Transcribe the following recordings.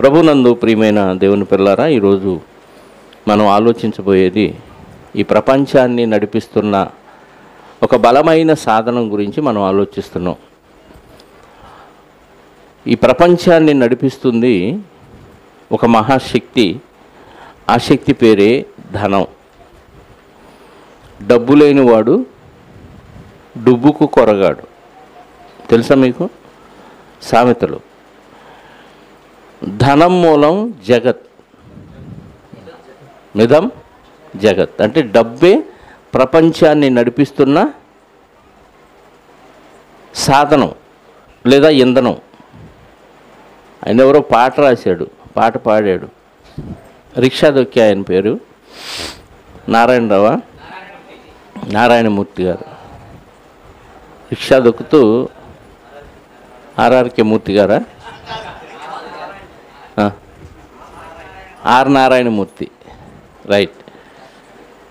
ప్రభునందు ప్రియమైన దేవుని పిల్లారా ఈరోజు మనం ఆలోచించబోయేది ఈ ప్రపంచాన్ని నడిపిస్తున్న ఒక బలమైన సాధనం గురించి మనం ఆలోచిస్తున్నాం. ఈ ప్రపంచాన్ని నడిపిస్తుంది ఒక మహాశక్తి. ఆ శక్తి పేరే ధనం. డబ్బు లేనివాడు డుబ్బుకు కొరగాడు. తెలుసా మీకు? సామెతలు. ధనం మూలం జగత్. మిదం జగత్. అంటే డబ్బే ప్రపంచాన్ని నడిపిస్తున్న సాధనం లేదా ఇంధనం. ఆయన ఎవరో పాట రాశాడు పాట పాడాడు. రిక్షా దొక్కి ఆయన పేరు. నారాయణరావా? నారాయణమూర్తి గారు. రిక్షా దొక్కుతూ ఆర్ఆర్కే మూర్తి గారా? ఆర్ నారాయణమూర్తి. రైట్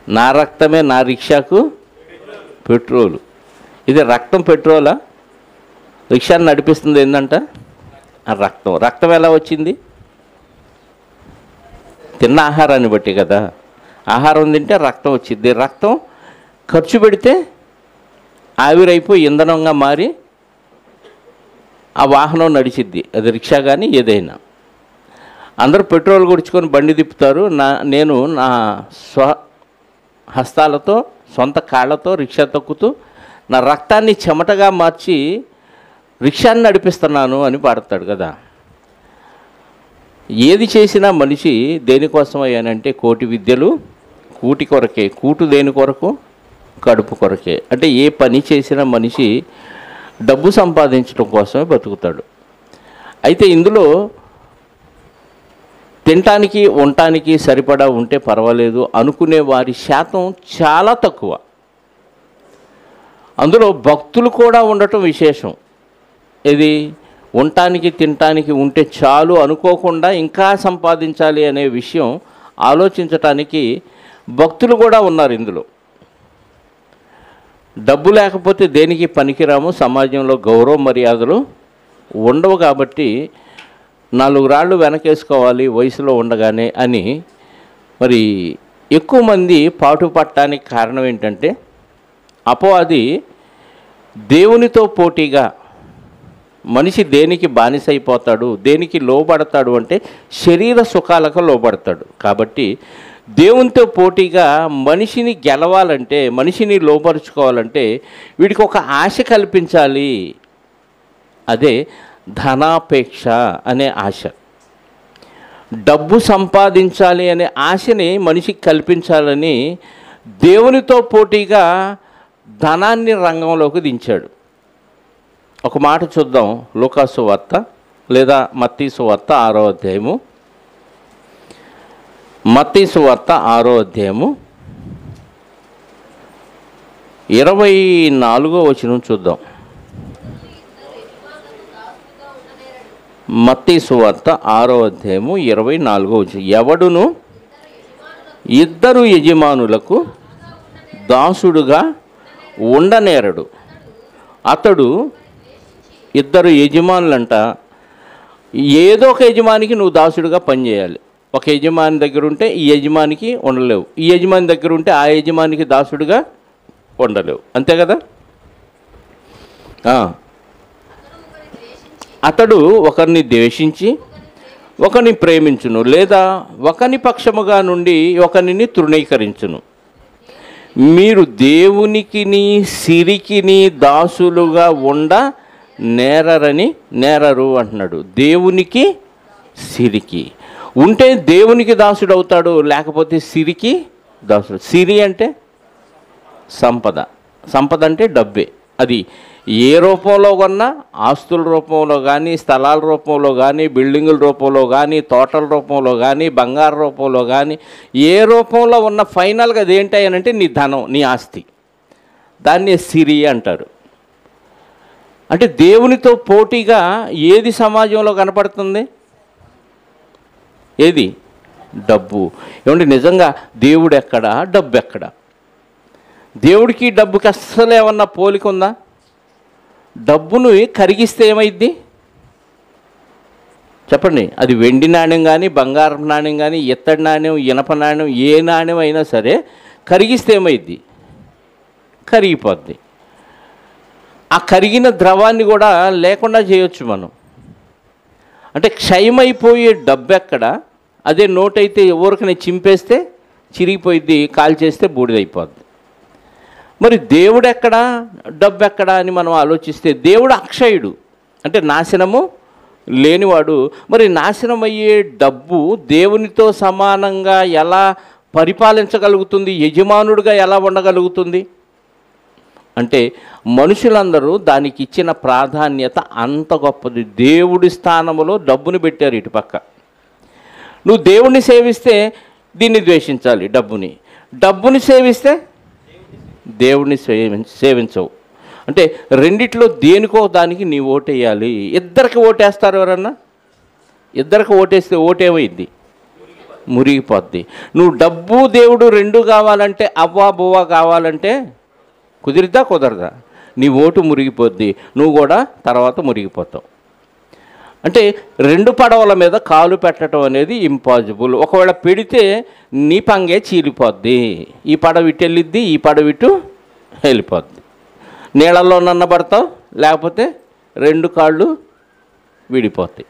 నా రక్తమే నా రిక్షాకు పెట్రోలు. ఇది రక్తం పెట్రోలా? రిక్షాని నడిపిస్తుంది ఏంటంట ఆ రక్తం. రక్తం ఎలా వచ్చింది? తిన్న ఆహారాన్ని బట్టి కదా. ఆహారం తింటే రక్తం వచ్చింది. రక్తం ఖర్చు పెడితే ఆవిరైపోయి ఇంధనంగా మారి ఆ వాహనం నడిచిద్ది. అది రిక్షా కానీ ఏదైనా. అందరూ పెట్రోల్ కొడుచుకొని బండి తిప్పుతారు. నా నేను నా స్వ హస్తాలతో సొంత కాళ్ళతో రిక్షా తొక్కుతూ నా రక్తాన్ని చెమటగా మార్చి రిక్షాన్ని నడిపిస్తున్నాను అని పాడతాడు కదా. ఏది చేసినా మనిషి దేనికోసం అయ్యానంటే కోటి విద్యలు కూటి కొరకే కూటు దేని కొరకు? కడుపు కొరకే. అంటే ఏ పని చేసినా మనిషి డబ్బు సంపాదించడం కోసమే బతుకుతాడు. అయితే ఇందులో తినటానికి ఉండటానికి సరిపడా ఉంటే పర్వాలేదు. అనుకునే వారి శాతం చాలా తక్కువ. అందులో భక్తులు కూడా ఉండటం విశేషం. ఇది ఉండటానికి తినటానికి ఉంటే చాలు అనుకోకుండా ఇంకా సంపాదించాలి అనే విషయం ఆలోచించటానికి భక్తులు కూడా ఉన్నారు ఇందులో. డబ్బు లేకపోతే దేనికి పనికిరాము? సమాజంలో గౌరవ మర్యాదలు ఉండవు కాబట్టి నాలుగు రాళ్ళు వెనకేసుకోవాలి వయసులో ఉండగానే అని. మరి ఎక్కువ మంది పాటు పట్టడానికి కారణం ఏంటంటే అపవాది దేవునితో పోటీగా మనిషి దేనికి బానిసైపోతాడు దేనికి లోబడతాడు అంటే శరీర సుఖాలకు లోబడతాడు. కాబట్టి దేవునితో పోటీగా మనిషిని గెలవాలంటే మనిషిని లోపరుచుకోవాలంటే వీడికి ఒక ఆశ కల్పించాలి. అదే ధనాపేక్ష అనే ఆశ. డబ్బు సంపాదించాలి అనే ఆశని మనిషికి కల్పించాలని దేవునితో పోటీగా ధనాన్ని రంగంలోకి దించాడు. ఒక మాట చూద్దాం లోకాసు వార్త లేదా మత్తీసు వార్త ఆరో అధ్యాయము. మత్తీసు వార్త ఆరో అధ్యాయము. ఇరవై నాలుగో వచనం చూద్దాం. మత్తీసు సువార్త ఆరో అధ్యాయము ఇరవై నాలుగో ఎవడును? ఇద్దరు యజమానులకు దాసుడుగా ఉండనేరడు. అతడు ఇద్దరు యజమానులంట ఏదో ఒక యజమానికి నువ్వు దాసుడుగా పనిచేయాలి ఒక యజమాని దగ్గర ఉంటే ఈ యజమానికి ఉండలేవు. ఈ యజమాని దగ్గర ఉంటే ఆ యజమానికి దాసుడుగా ఉండలేవు. అంతే కదా? అతడు ఒకరిని ద్వేషించి ఒకరిని ప్రేమించును లేదా ఒకని పక్షముగా నుండి ఒకరిని తృణీకరించును. మీరు దేవునికిని సిరికిని దాసులుగా ఉండ నేరరని నేరరు అంటున్నాడు. దేవునికి సిరికి. ఉంటే దేవునికి దాసుడు అవుతాడు లేకపోతే సిరికి దాసుడు. సిరి అంటే సంపద. సంపద అంటే డబ్బే. అది ఏ రూపంలో కొన్నా ఆస్తుల రూపంలో కానీ స్థలాల రూపంలో కానీ బిల్డింగుల రూపంలో కానీ తోటల రూపంలో కానీ బంగారు రూపంలో కానీ ఏ రూపంలో ఉన్న ఫైనల్గా అది ఏంటి అని అంటే నీ ధనం నీ ఆస్తి. దాన్ని సిరి అంటారు. అంటే దేవునితో పోటీగా ఏది సమాజంలో కనపడుతుంది? ఏది? డబ్బు. ఏమంటే నిజంగా దేవుడు ఎక్కడా డబ్బు ఎక్కడా దేవుడికి డబ్బుకి అస్సలు ఏమన్నా పోలిక ఉందా? డబ్బును కరిగిస్తే ఏమైద్ది? చెప్పండి. అది వెండి నాణ్యం కానీ బంగారం నాణ్యం కానీ ఇత్తడి నాణ్యం ఇనప నాణ్యం ఏ నాణ్యం అయినా సరే కరిగిస్తే ఏమైద్ది? కరిగిపోద్ది. ఆ కరిగిన ద్రవాన్ని కూడా లేకుండా చేయొచ్చు మనం. అంటే క్షయమైపోయే డబ్బు ఎక్కడ అదే నోటైతే ఎవరికైనా చింపేస్తే చిరిగిపోయిద్ది కాల్ చేస్తే బూడిదైపోద్ది. మరి దేవుడు ఎక్కడా? డబ్బు ఎక్కడా అని మనం ఆలోచిస్తే దేవుడు అక్షయుడు. అంటే నాశనము లేనివాడు. మరి నాశనం అయ్యే డబ్బు దేవునితో సమానంగా ఎలా పరిపాలించగలుగుతుంది? యజమానుడిగా ఎలా ఉండగలుగుతుంది? అంటే మనుషులందరూ దానికి ఇచ్చిన ప్రాధాన్యత అంత గొప్పది. దేవుడి స్థానంలో డబ్బుని పెట్టారు ఇటు పక్క. నువ్వు దేవుణ్ణి సేవిస్తే దీన్ని ద్వేషించాలి డబ్బుని. డబ్బుని సేవిస్తే దేవుణ్ణి సేవించవు. అంటే రెండిట్లో దేనికో దానికి నీ ఓటేయాలి. ఇద్దరికి ఓటేస్తారు ఎవరన్నా? ఇద్దరికి ఓటేస్తే ఓటేమైంది? మురిగిపోద్ది. నువ్వు డబ్బు దేవుడు రెండు కావాలంటే అవ్వా బువ్వా కావాలంటే కుదిరిద్దా కుదరదా? నీ ఓటు మురిగిపోద్ది. నువ్వు కూడా తర్వాత మురిగిపోతావు. అంటే రెండు పడవల మీద కాలు పెట్టడం అనేది ఇంపాసిబుల్ ఒకవేళ పెడితే నీ పంగే చీలిపోద్ది. ఈ పడవ ఇటు వెళ్ళిద్ది ఈ పడవ ఇటు వెళ్ళిపోద్ది. నీళ్ళల్లో నన్నబడతావు లేకపోతే రెండు కాళ్ళు విడిపోతాయి.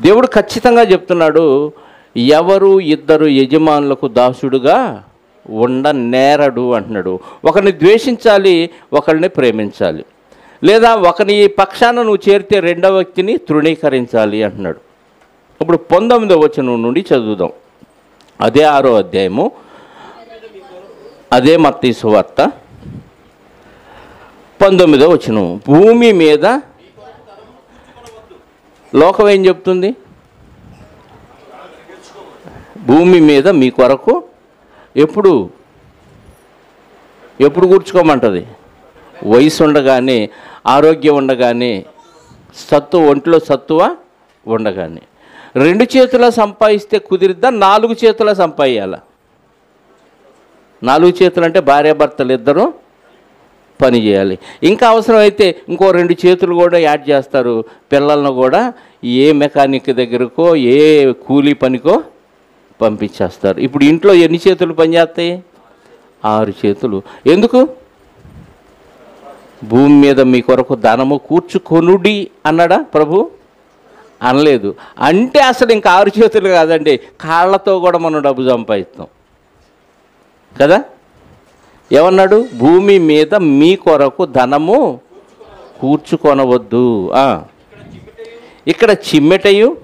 దేవుడు ఖచ్చితంగా చెప్తున్నాడు ఎవరు ఇద్దరు యజమానులకు దాసుడుగా ఉండ నేరడు అంటున్నాడు. ఒకరిని ద్వేషించాలి ఒకరిని ప్రేమించాలి. లేదా ఒకని పక్షాన నువ్వు చేరితే రెండవ వ్యక్తిని తృణీకరించాలి అంటున్నాడు. ఇప్పుడు పంతొమ్మిదవ వచనం నుండి చదువుదాం. అదే ఆరో అధ్యాయము. అదే మత్తయి సువార్త పంతొమ్మిదో వచనం. భూమి మీద లోకం ఏం చెప్తుంది? భూమి మీద మీ కొరకు ఎప్పుడు? ఎప్పుడు కూర్చుకోమంటుంది? వయసు ఉండగానే ఆరోగ్యం ఉండగానే సత్తు ఒంట్లో సత్తువ ఉండగానే. రెండు చేతుల సంపాదిస్తే కుదిరిద్దా? నాలుగు చేతుల సంపాదించాల నాలుగు చేతులు అంటే భార్యాభర్తలు ఇద్దరు పని చేయాలి. ఇంకా అవసరమైతే ఇంకో రెండు చేతులు కూడా యాడ్ చేస్తారు. పిల్లలను కూడా ఏ మెకానిక్ దగ్గరకో ఏ కూలీ పనికో పంపించేస్తారు. ఇప్పుడు ఇంట్లో ఎన్ని చేతులు పనిచేస్తాయి? ఆరు చేతులు. ఎందుకు? భూమి మీద మీ కొరకు ధనము కూర్చుకొనుడి అన్నాడా ప్రభు? అనలేదు. అంటే అసలు ఇంకా ఆరు చేతులు కాదండి. కాళ్ళతో కూడా మనం డబ్బు సంపాదిస్తాం. కదా? ఏమన్నాడు? భూమి మీద మీ కొరకు ధనము కూర్చుకొనవద్దు. ఇక్కడ చిమ్మెటయు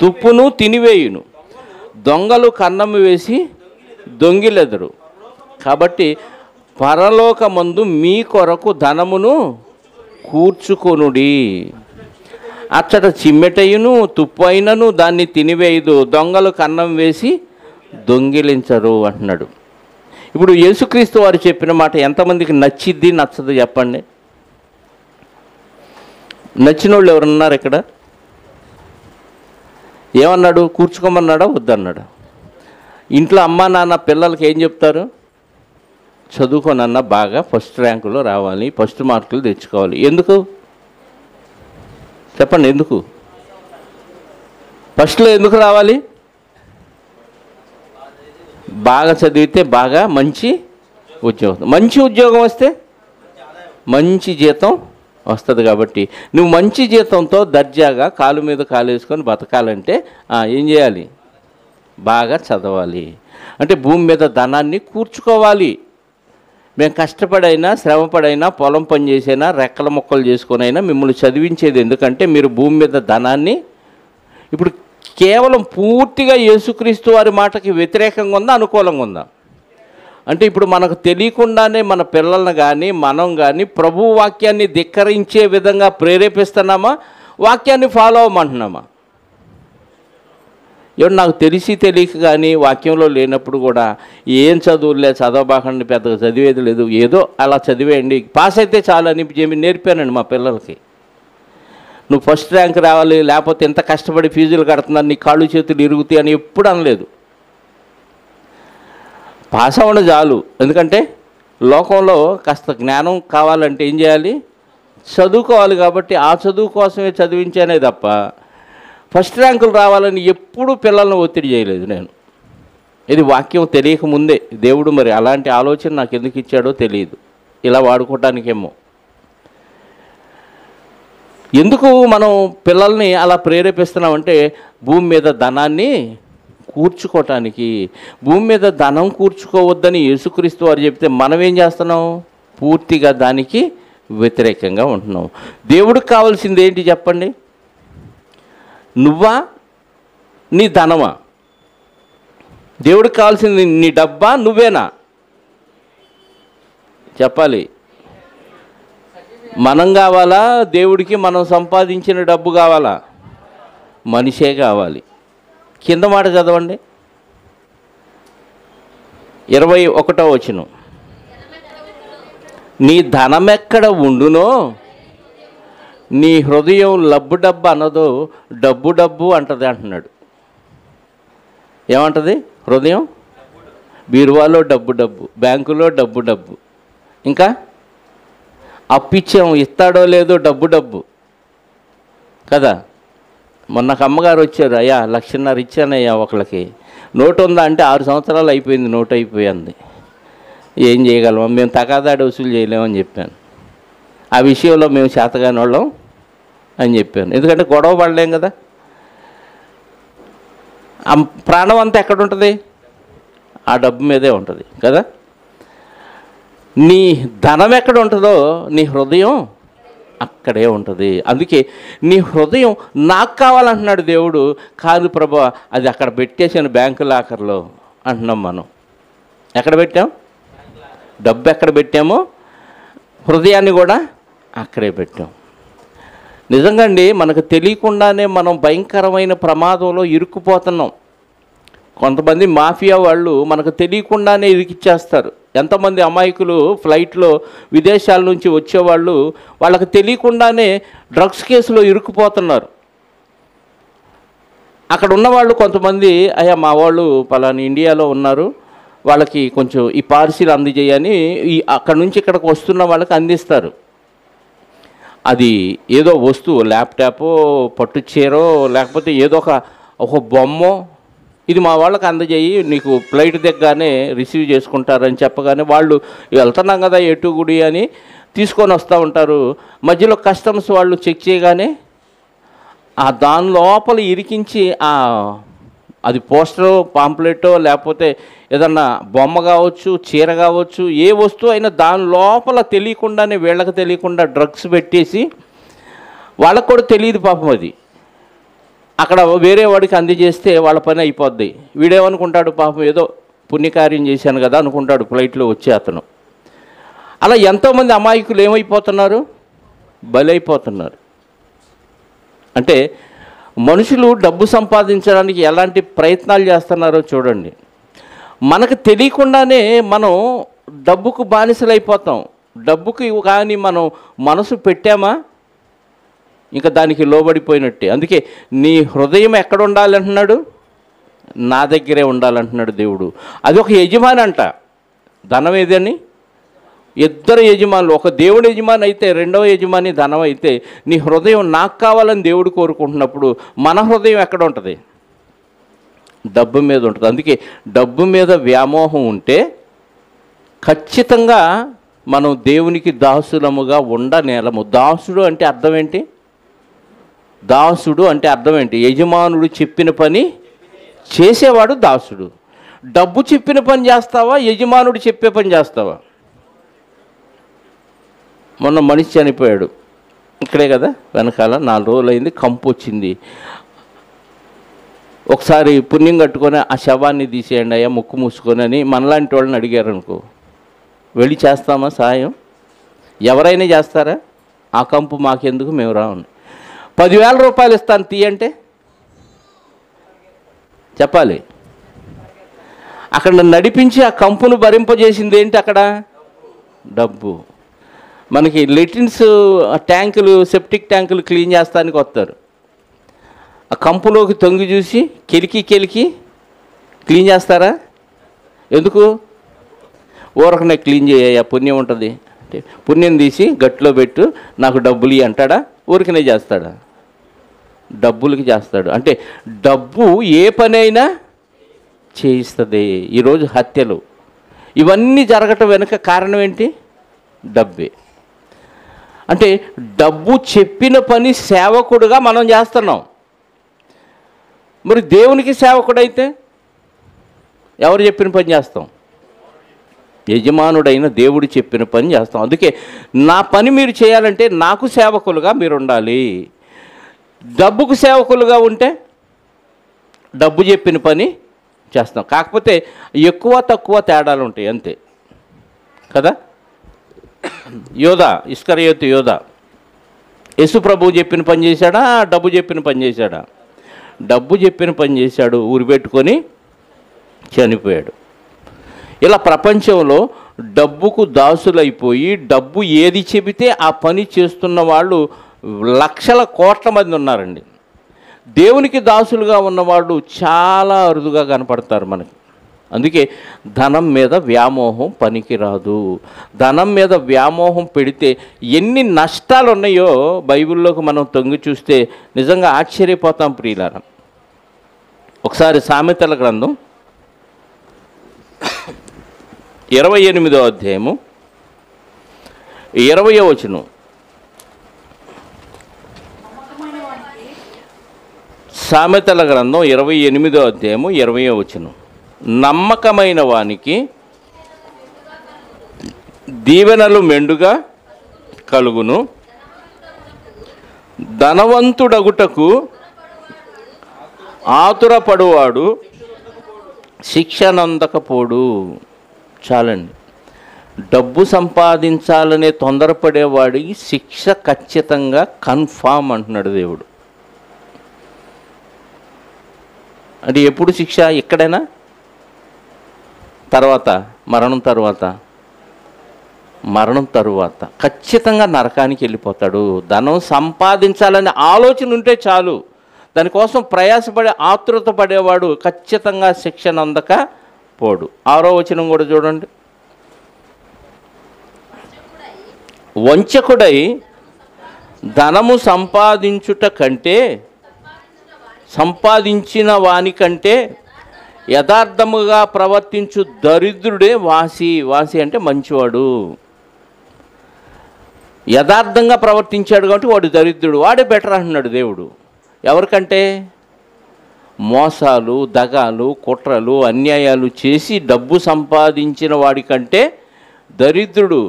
తుప్పును తినివేయును. దొంగలు కన్నము వేసి దొంగిలెదరు. కాబట్టి పరలోకమందు మీ కొరకు ధనమును కూర్చుకొనుడి. అచ్చట చిమ్మెటయును తుప్పు అయినను దాన్ని తినివేయదు దొంగలు కన్నం వేసి దొంగిలించరు అంటున్నాడు. ఇప్పుడు యేసుక్రీస్తు వారు చెప్పిన మాట ఎంతమందికి నచ్చిద్ది నచ్చదు చెప్పండి. నచ్చిన వాళ్ళు ఎవరున్నారు ఇక్కడ? ఏమన్నాడు? కూర్చుకోమన్నాడా? వద్దన్నాడు? ఇంట్లో అమ్మా నాన్న పిల్లలకి ఏం చెప్తారు? చదువుకోనన్నా బాగా ఫస్ట్ ర్యాంకులో రావాలి ఫస్ట్ మార్కులు తెచ్చుకోవాలి. ఎందుకు? చెప్పండి ఎందుకు? ఫస్ట్లో ఎందుకు రావాలి? బాగా చదివితే బాగా మంచి ఉద్యోగం. మంచి ఉద్యోగం వస్తే మంచి జీతం వస్తుంది కాబట్టి. నువ్వు మంచి జీతంతో దర్జాగా కాలు మీద కాలు వేసుకొని బతకాలంటే ఏం చేయాలి? బాగా చదవాలి. అంటే భూమి మీద ధనాన్ని కూర్చుకోవాలి. మేము కష్టపడైనా శ్రమపడైనా పొలం పనిచేసైనా రెక్కల మొక్కలు చేసుకునైనా మిమ్మల్ని చదివించేది ఎందుకంటే మీరు భూమి మీద ధనాన్ని ఇప్పుడు కేవలం పూర్తిగా యేసుక్రీస్తు వారి మాటకి వ్యతిరేకంగా ఉందా అనుకూలంగా ఉందా? అంటే ఇప్పుడు మనకు తెలియకుండానే మన పిల్లల్ని కానీ మనం కానీ ప్రభు వాక్యాన్ని ధిక్కరించే విధంగా ప్రేరేపిస్తున్నామా? వాక్యాన్ని ఫాలో అవ్వమంటున్నామా? ఎవరు నాకు తెలిసి తెలియక కానీ వాక్యంలో లేనప్పుడు కూడా ఏం చదువులే చదవబాకండి పెద్దగా చదివేది లేదు. ఏదో అలా చదివేయండి. పాస్ అయితే చాలు అని చెప్పి నేర్పానండి మా పిల్లలకి. నువ్వు ఫస్ట్ ర్యాంక్ రావాలి లేకపోతే ఎంత కష్టపడి ఫీజులు కడుతున్నాను నీ కాళ్ళు చేతులు ఇరుగుతాయి అని ఎప్పుడు అనలేదు. పాస్ అవ్వడం చాలు. ఎందుకంటే లోకంలో కాస్త జ్ఞానం కావాలంటే ఏం చేయాలి? చదువుకోవాలి కాబట్టి ఆ చదువు కోసమే చదివించానే తప్ప ఫస్ట్ ర్యాంకులు రావాలని ఎప్పుడూ పిల్లల్ని ఒత్తిడి చేయలేదు నేను. ఇది వాక్యం తెలియక ముందే. దేవుడు మరి అలాంటి ఆలోచన నాకు ఎందుకు ఇచ్చాడో తెలియదు. ఇలా వాడుకోవటానికేమో. ఎందుకు మనం పిల్లల్ని అలా ప్రేరేపిస్తున్నామంటే భూమి మీద ధనాన్ని కూర్చుకోవటానికి భూమి మీద ధనం కూర్చుకోవద్దని యేసుక్రీస్తు వారు చెప్తే మనం ఏం చేస్తున్నాం? పూర్తిగా దానికి వ్యతిరేకంగా ఉంటున్నాం. దేవుడికి కావాల్సింది ఏంటి చెప్పండి? నువ్వా? నీ ధనమా? దేవుడికి కావాల్సింది నీ డబ్బా నువ్వేనా? చెప్పాలి. మనం కావాలా? దేవుడికి మనం సంపాదించిన డబ్బు కావాలా? మనిషే కావాలి. కింద మాట చదవండి. ఇరవై ఒకటో వచ్చిన నీ ధనమెక్కడ ఉండునో నీ హృదయం లబ్బు డబ్బు అనదో డబ్బు డబ్బు అంటది అంటున్నాడు. ఏమంటది? హృదయం? బీరువాలో డబ్బు డబ్బు బ్యాంకులో డబ్బు డబ్బు. ఇంకా? అప్పిచ్చాం ఇస్తాడో లేదో డబ్బు డబ్బు. కదా? మొన్నకు అమ్మగారు వచ్చారు అయ్యా లక్షన్నర ఇచ్చానయ్యా ఒకళ్ళకి. నోటు ఉందా అంటే ఆరు సంవత్సరాలు అయిపోయింది నోటు అయిపోయింది. ఏం చేయగలం? మేము తగాదాడి వసూలు చేయలేమని చెప్పాను. ఆ విషయంలో మేము చేతగాని వాళ్ళం అని చెప్పాను. ఎందుకంటే గొడవ పడలేం కదా. ఆ ప్రాణం అంతా ఎక్కడ ఉంటుంది? ఆ డబ్బు మీదే ఉంటుంది కదా. నీ ధనం ఎక్కడ ఉంటుందో నీ హృదయం అక్కడే ఉంటుంది. అందుకే నీ హృదయం నాకు కావాలంటున్నాడు దేవుడు. కాదు ప్రభా అది అక్కడ పెట్టేసాను బ్యాంకు లాకర్లో అంటున్నాం మనం. ఎక్కడ పెట్టాం? డబ్బు ఎక్కడ పెట్టామో? హృదయాన్ని కూడా అక్కడే పెట్టాం. నిజంగా అండి మనకు తెలియకుండానే మనం భయంకరమైన ప్రమాదంలో ఇరుక్కుపోతున్నాం. కొంతమంది మాఫియా వాళ్ళు మనకు తెలియకుండానే ఇరికిచ్చేస్తారు. ఎంతమంది అమాయకులు ఫ్లైట్లో విదేశాల నుంచి వచ్చేవాళ్ళు వాళ్ళకి తెలియకుండానే డ్రగ్స్ కేసులో ఇరుక్కుపోతున్నారు. అక్కడ ఉన్నవాళ్ళు కొంతమంది అయ్యా మా వాళ్ళు పలానా ఇండియాలో ఉన్నారు వాళ్ళకి కొంచెం ఈ పార్సిల్ అందజేయని ఈ అక్కడ నుంచి ఇక్కడికి వస్తున్న వాళ్ళకి అందిస్తారు. అది ఏదో వస్తువు ల్యాప్టాపో పట్టు చీరో లేకపోతే ఏదో ఒక ఒక బొమ్మో ఇది మా వాళ్ళకి అందజేయి నీకు ఫ్లైట్ దగ్గరనే రిసీవ్ చేసుకుంటారని చెప్పగానే వాళ్ళు వెళ్తున్నాం కదా ఎటు గుడి అని తీసుకొని వస్తూ ఉంటారు. మధ్యలో కస్టమ్స్ వాళ్ళు చెక్ చేయగానే ఆ దాని లోపల ఇరికించి ఆ అది పోస్టరో పాంప్లెటో లేకపోతే ఏదన్నా బొమ్మ కావచ్చు చీర కావచ్చు ఏ వస్తువు అయినా దాని లోపల తెలియకుండానే వీళ్ళకి తెలియకుండా డ్రగ్స్ పెట్టేసి వాళ్ళకు కూడా తెలియదు పాపం అది. అక్కడ వేరే వాడికి అందజేస్తే వాళ్ళ పని అయిపోద్ది. వీడేమనుకుంటాడు పాపం ఏదో పుణ్యకార్యం చేశాను కదా అనుకుంటాడు ఫ్లైట్లో వచ్చే అతను. అలా ఎంతోమంది అమాయకులు ఏమైపోతున్నారు? బలైపోతున్నారు. అంటే మనుషులు డబ్బు సంపాదించడానికి ఎలాంటి ప్రయత్నాలు చేస్తున్నారో చూడండి. మనకు తెలియకుండానే మనం డబ్బుకు బానిసలైపోతాం. డబ్బుకి కానీ మనం మనసు పెట్టామా? ఇంకా దానికి లోబడిపోయినట్టే. అందుకే నీ హృదయం ఎక్కడ ఉండాలంటున్నాడు? నా దగ్గరే ఉండాలంటున్నాడు దేవుడు. అది ఒక యజమాని అంట. ధనం ఏదని? ఇద్దరు యజమానులు. ఒక దేవుడు యజమాని అయితే రెండవ యజమాని ధనం అయితే నీ హృదయం నాకు కావాలని దేవుడు కోరుకుంటున్నప్పుడు మన హృదయం ఎక్కడ ఉంటుంది? డబ్బు మీద ఉంటుంది. అందుకే డబ్బు మీద వ్యామోహం ఉంటే ఖచ్చితంగా మనం దేవునికి దాసులముగా ఉండనేలము. దాసుడు అంటే అర్థం ఏంటి? దాసుడు అంటే అర్థం ఏంటి? యజమానుడు చెప్పిన పని చేసేవాడు దాసుడు. డబ్బు చెప్పిన పని చేస్తావా? యజమానుడు చెప్పే పని చేస్తావా? మొన్న మనిషి చనిపోయాడు. ఇక్కడే కదా వెనకాల నాలుగు రోజులు అయింది కంపు వచ్చింది. ఒకసారి పుణ్యం కట్టుకొని ఆ శవాన్ని తీసేయండి అయ్యా ముక్కు మూసుకొని అని మనలాంటి వాళ్ళని అడిగారు అనుకో. వెళ్ళి చేస్తామా సాయం? ఎవరైనా చేస్తారా? ఆ కంపు మాకెందుకు? మేము రావండి పదివేల రూపాయలు ఇస్తాను తీయంటే చెప్పాలి. అక్కడ నడిపించి ఆ కంపును భరింపజేసింది ఏంటి అక్కడ? డబ్బు. మనకి లెటిన్స్ ట్యాంకులు సెప్టిక్ ట్యాంకులు క్లీన్ చేస్తానికి వస్తారు. ఆ కంపులోకి తొంగి చూసి కెలికి కెలికి క్లీన్ చేస్తారా? ఎందుకు? ఊరకనే క్లీన్ చేయ పుణ్యం ఉంటుంది. అంటే పుణ్యం తీసి గట్టిలో పెట్టు నాకు డబ్బులు ఇవి అంటాడా? ఊరికనే చేస్తాడా? డబ్బులకి చేస్తాడు. అంటే డబ్బు ఏ పనైనా చేయిస్తుంది. ఈరోజు హత్యలు. ఇవన్నీ జరగటం వెనుక కారణం ఏంటి? డబ్బే. అంటే డబ్బు చెప్పిన పని సేవకుడుగా మనం చేస్తున్నాం. మరి దేవునికి సేవకుడైతే ఎవరు చెప్పిన పని చేస్తాం? యజమానుడైన దేవుడు చెప్పిన పని చేస్తాం. అందుకే నా పని మీరు చేయాలంటే నాకు సేవకులుగా మీరు ఉండాలి డబ్బుకు సేవకులుగా ఉంటే డబ్బు చెప్పిన పని చేస్తాం. కాకపోతే ఎక్కువ తక్కువ తేడాలు ఉంటాయి అంతే. కదా? యోధ ఇస్కరయోతు యోధ. యశు ప్రభువు చెప్పిన పని చేశాడా? డబ్బు చెప్పిన పని చేశాడా? డబ్బు చెప్పిన పని చేశాడు ఊరి పెట్టుకొని చనిపోయాడు. ఇలా ప్రపంచంలో డబ్బుకు దాసులైపోయి డబ్బు ఏది చెబితే ఆ పని చేస్తున్న వాళ్ళు లక్షల కోట్ల మంది ఉన్నారండి. దేవునికి దాసులుగా ఉన్నవాళ్ళు చాలా అరుదుగా కనపడతారు మనకి. అందుకే ధనం మీద వ్యామోహం పనికిరాదు. ధనం మీద వ్యామోహం పెడితే ఎన్ని నష్టాలు ఉన్నాయో బైబిల్లోకి మనం తొంగి చూస్తే నిజంగా ఆశ్చర్యపోతాం ప్రియులారా. ఒకసారి సామెతల గ్రంథం ఇరవై ఎనిమిదో అధ్యాయము ఇరవయో వచనం. సామెతల గ్రంథం ఇరవై ఎనిమిదో అధ్యాయము ఇరవయో వచనం. నమ్మకమైన వానికి దీవెనలు మెండుగా కలుగును. ధనవంతుడగుటకు ఆతురపడువాడు శిక్షనందకపోడు. చాలండి. డబ్బు సంపాదించాలనే తొందరపడేవాడికి శిక్ష ఖచ్చితంగా కన్ఫామ్ అంటున్నాడు దేవుడు. అంటే ఎప్పుడు శిక్ష? ఎక్కడైనా? తర్వాత మరణం తర్వాత. మరణం తరువాత. ఖచ్చితంగా నరకానికి వెళ్ళిపోతాడు. ధనం సంపాదించాలనే ఆలోచన ఉంటే చాలు. దానికోసం ప్రయాసపడే ఆతృత పడేవాడు ఖచ్చితంగా శిక్షణ అందక పోడు. ఆరో వచనం కూడా చూడండి. వంచకుడై ధనము సంపాదించుట కంటే సంపాదించిన వానికంటే యథార్థముగా ప్రవర్తించు దరిద్రుడే వాసి. వాసి అంటే మంచివాడు. యథార్థంగా ప్రవర్తించాడు కాబట్టి వాడు దరిద్రుడు. వాడే బెటర్ అంటున్నాడు దేవుడు. ఎవరికంటే? మోసాలు దగాలు కుట్రలు అన్యాయాలు చేసి డబ్బు సంపాదించిన వాడికంటే దరిద్రుడు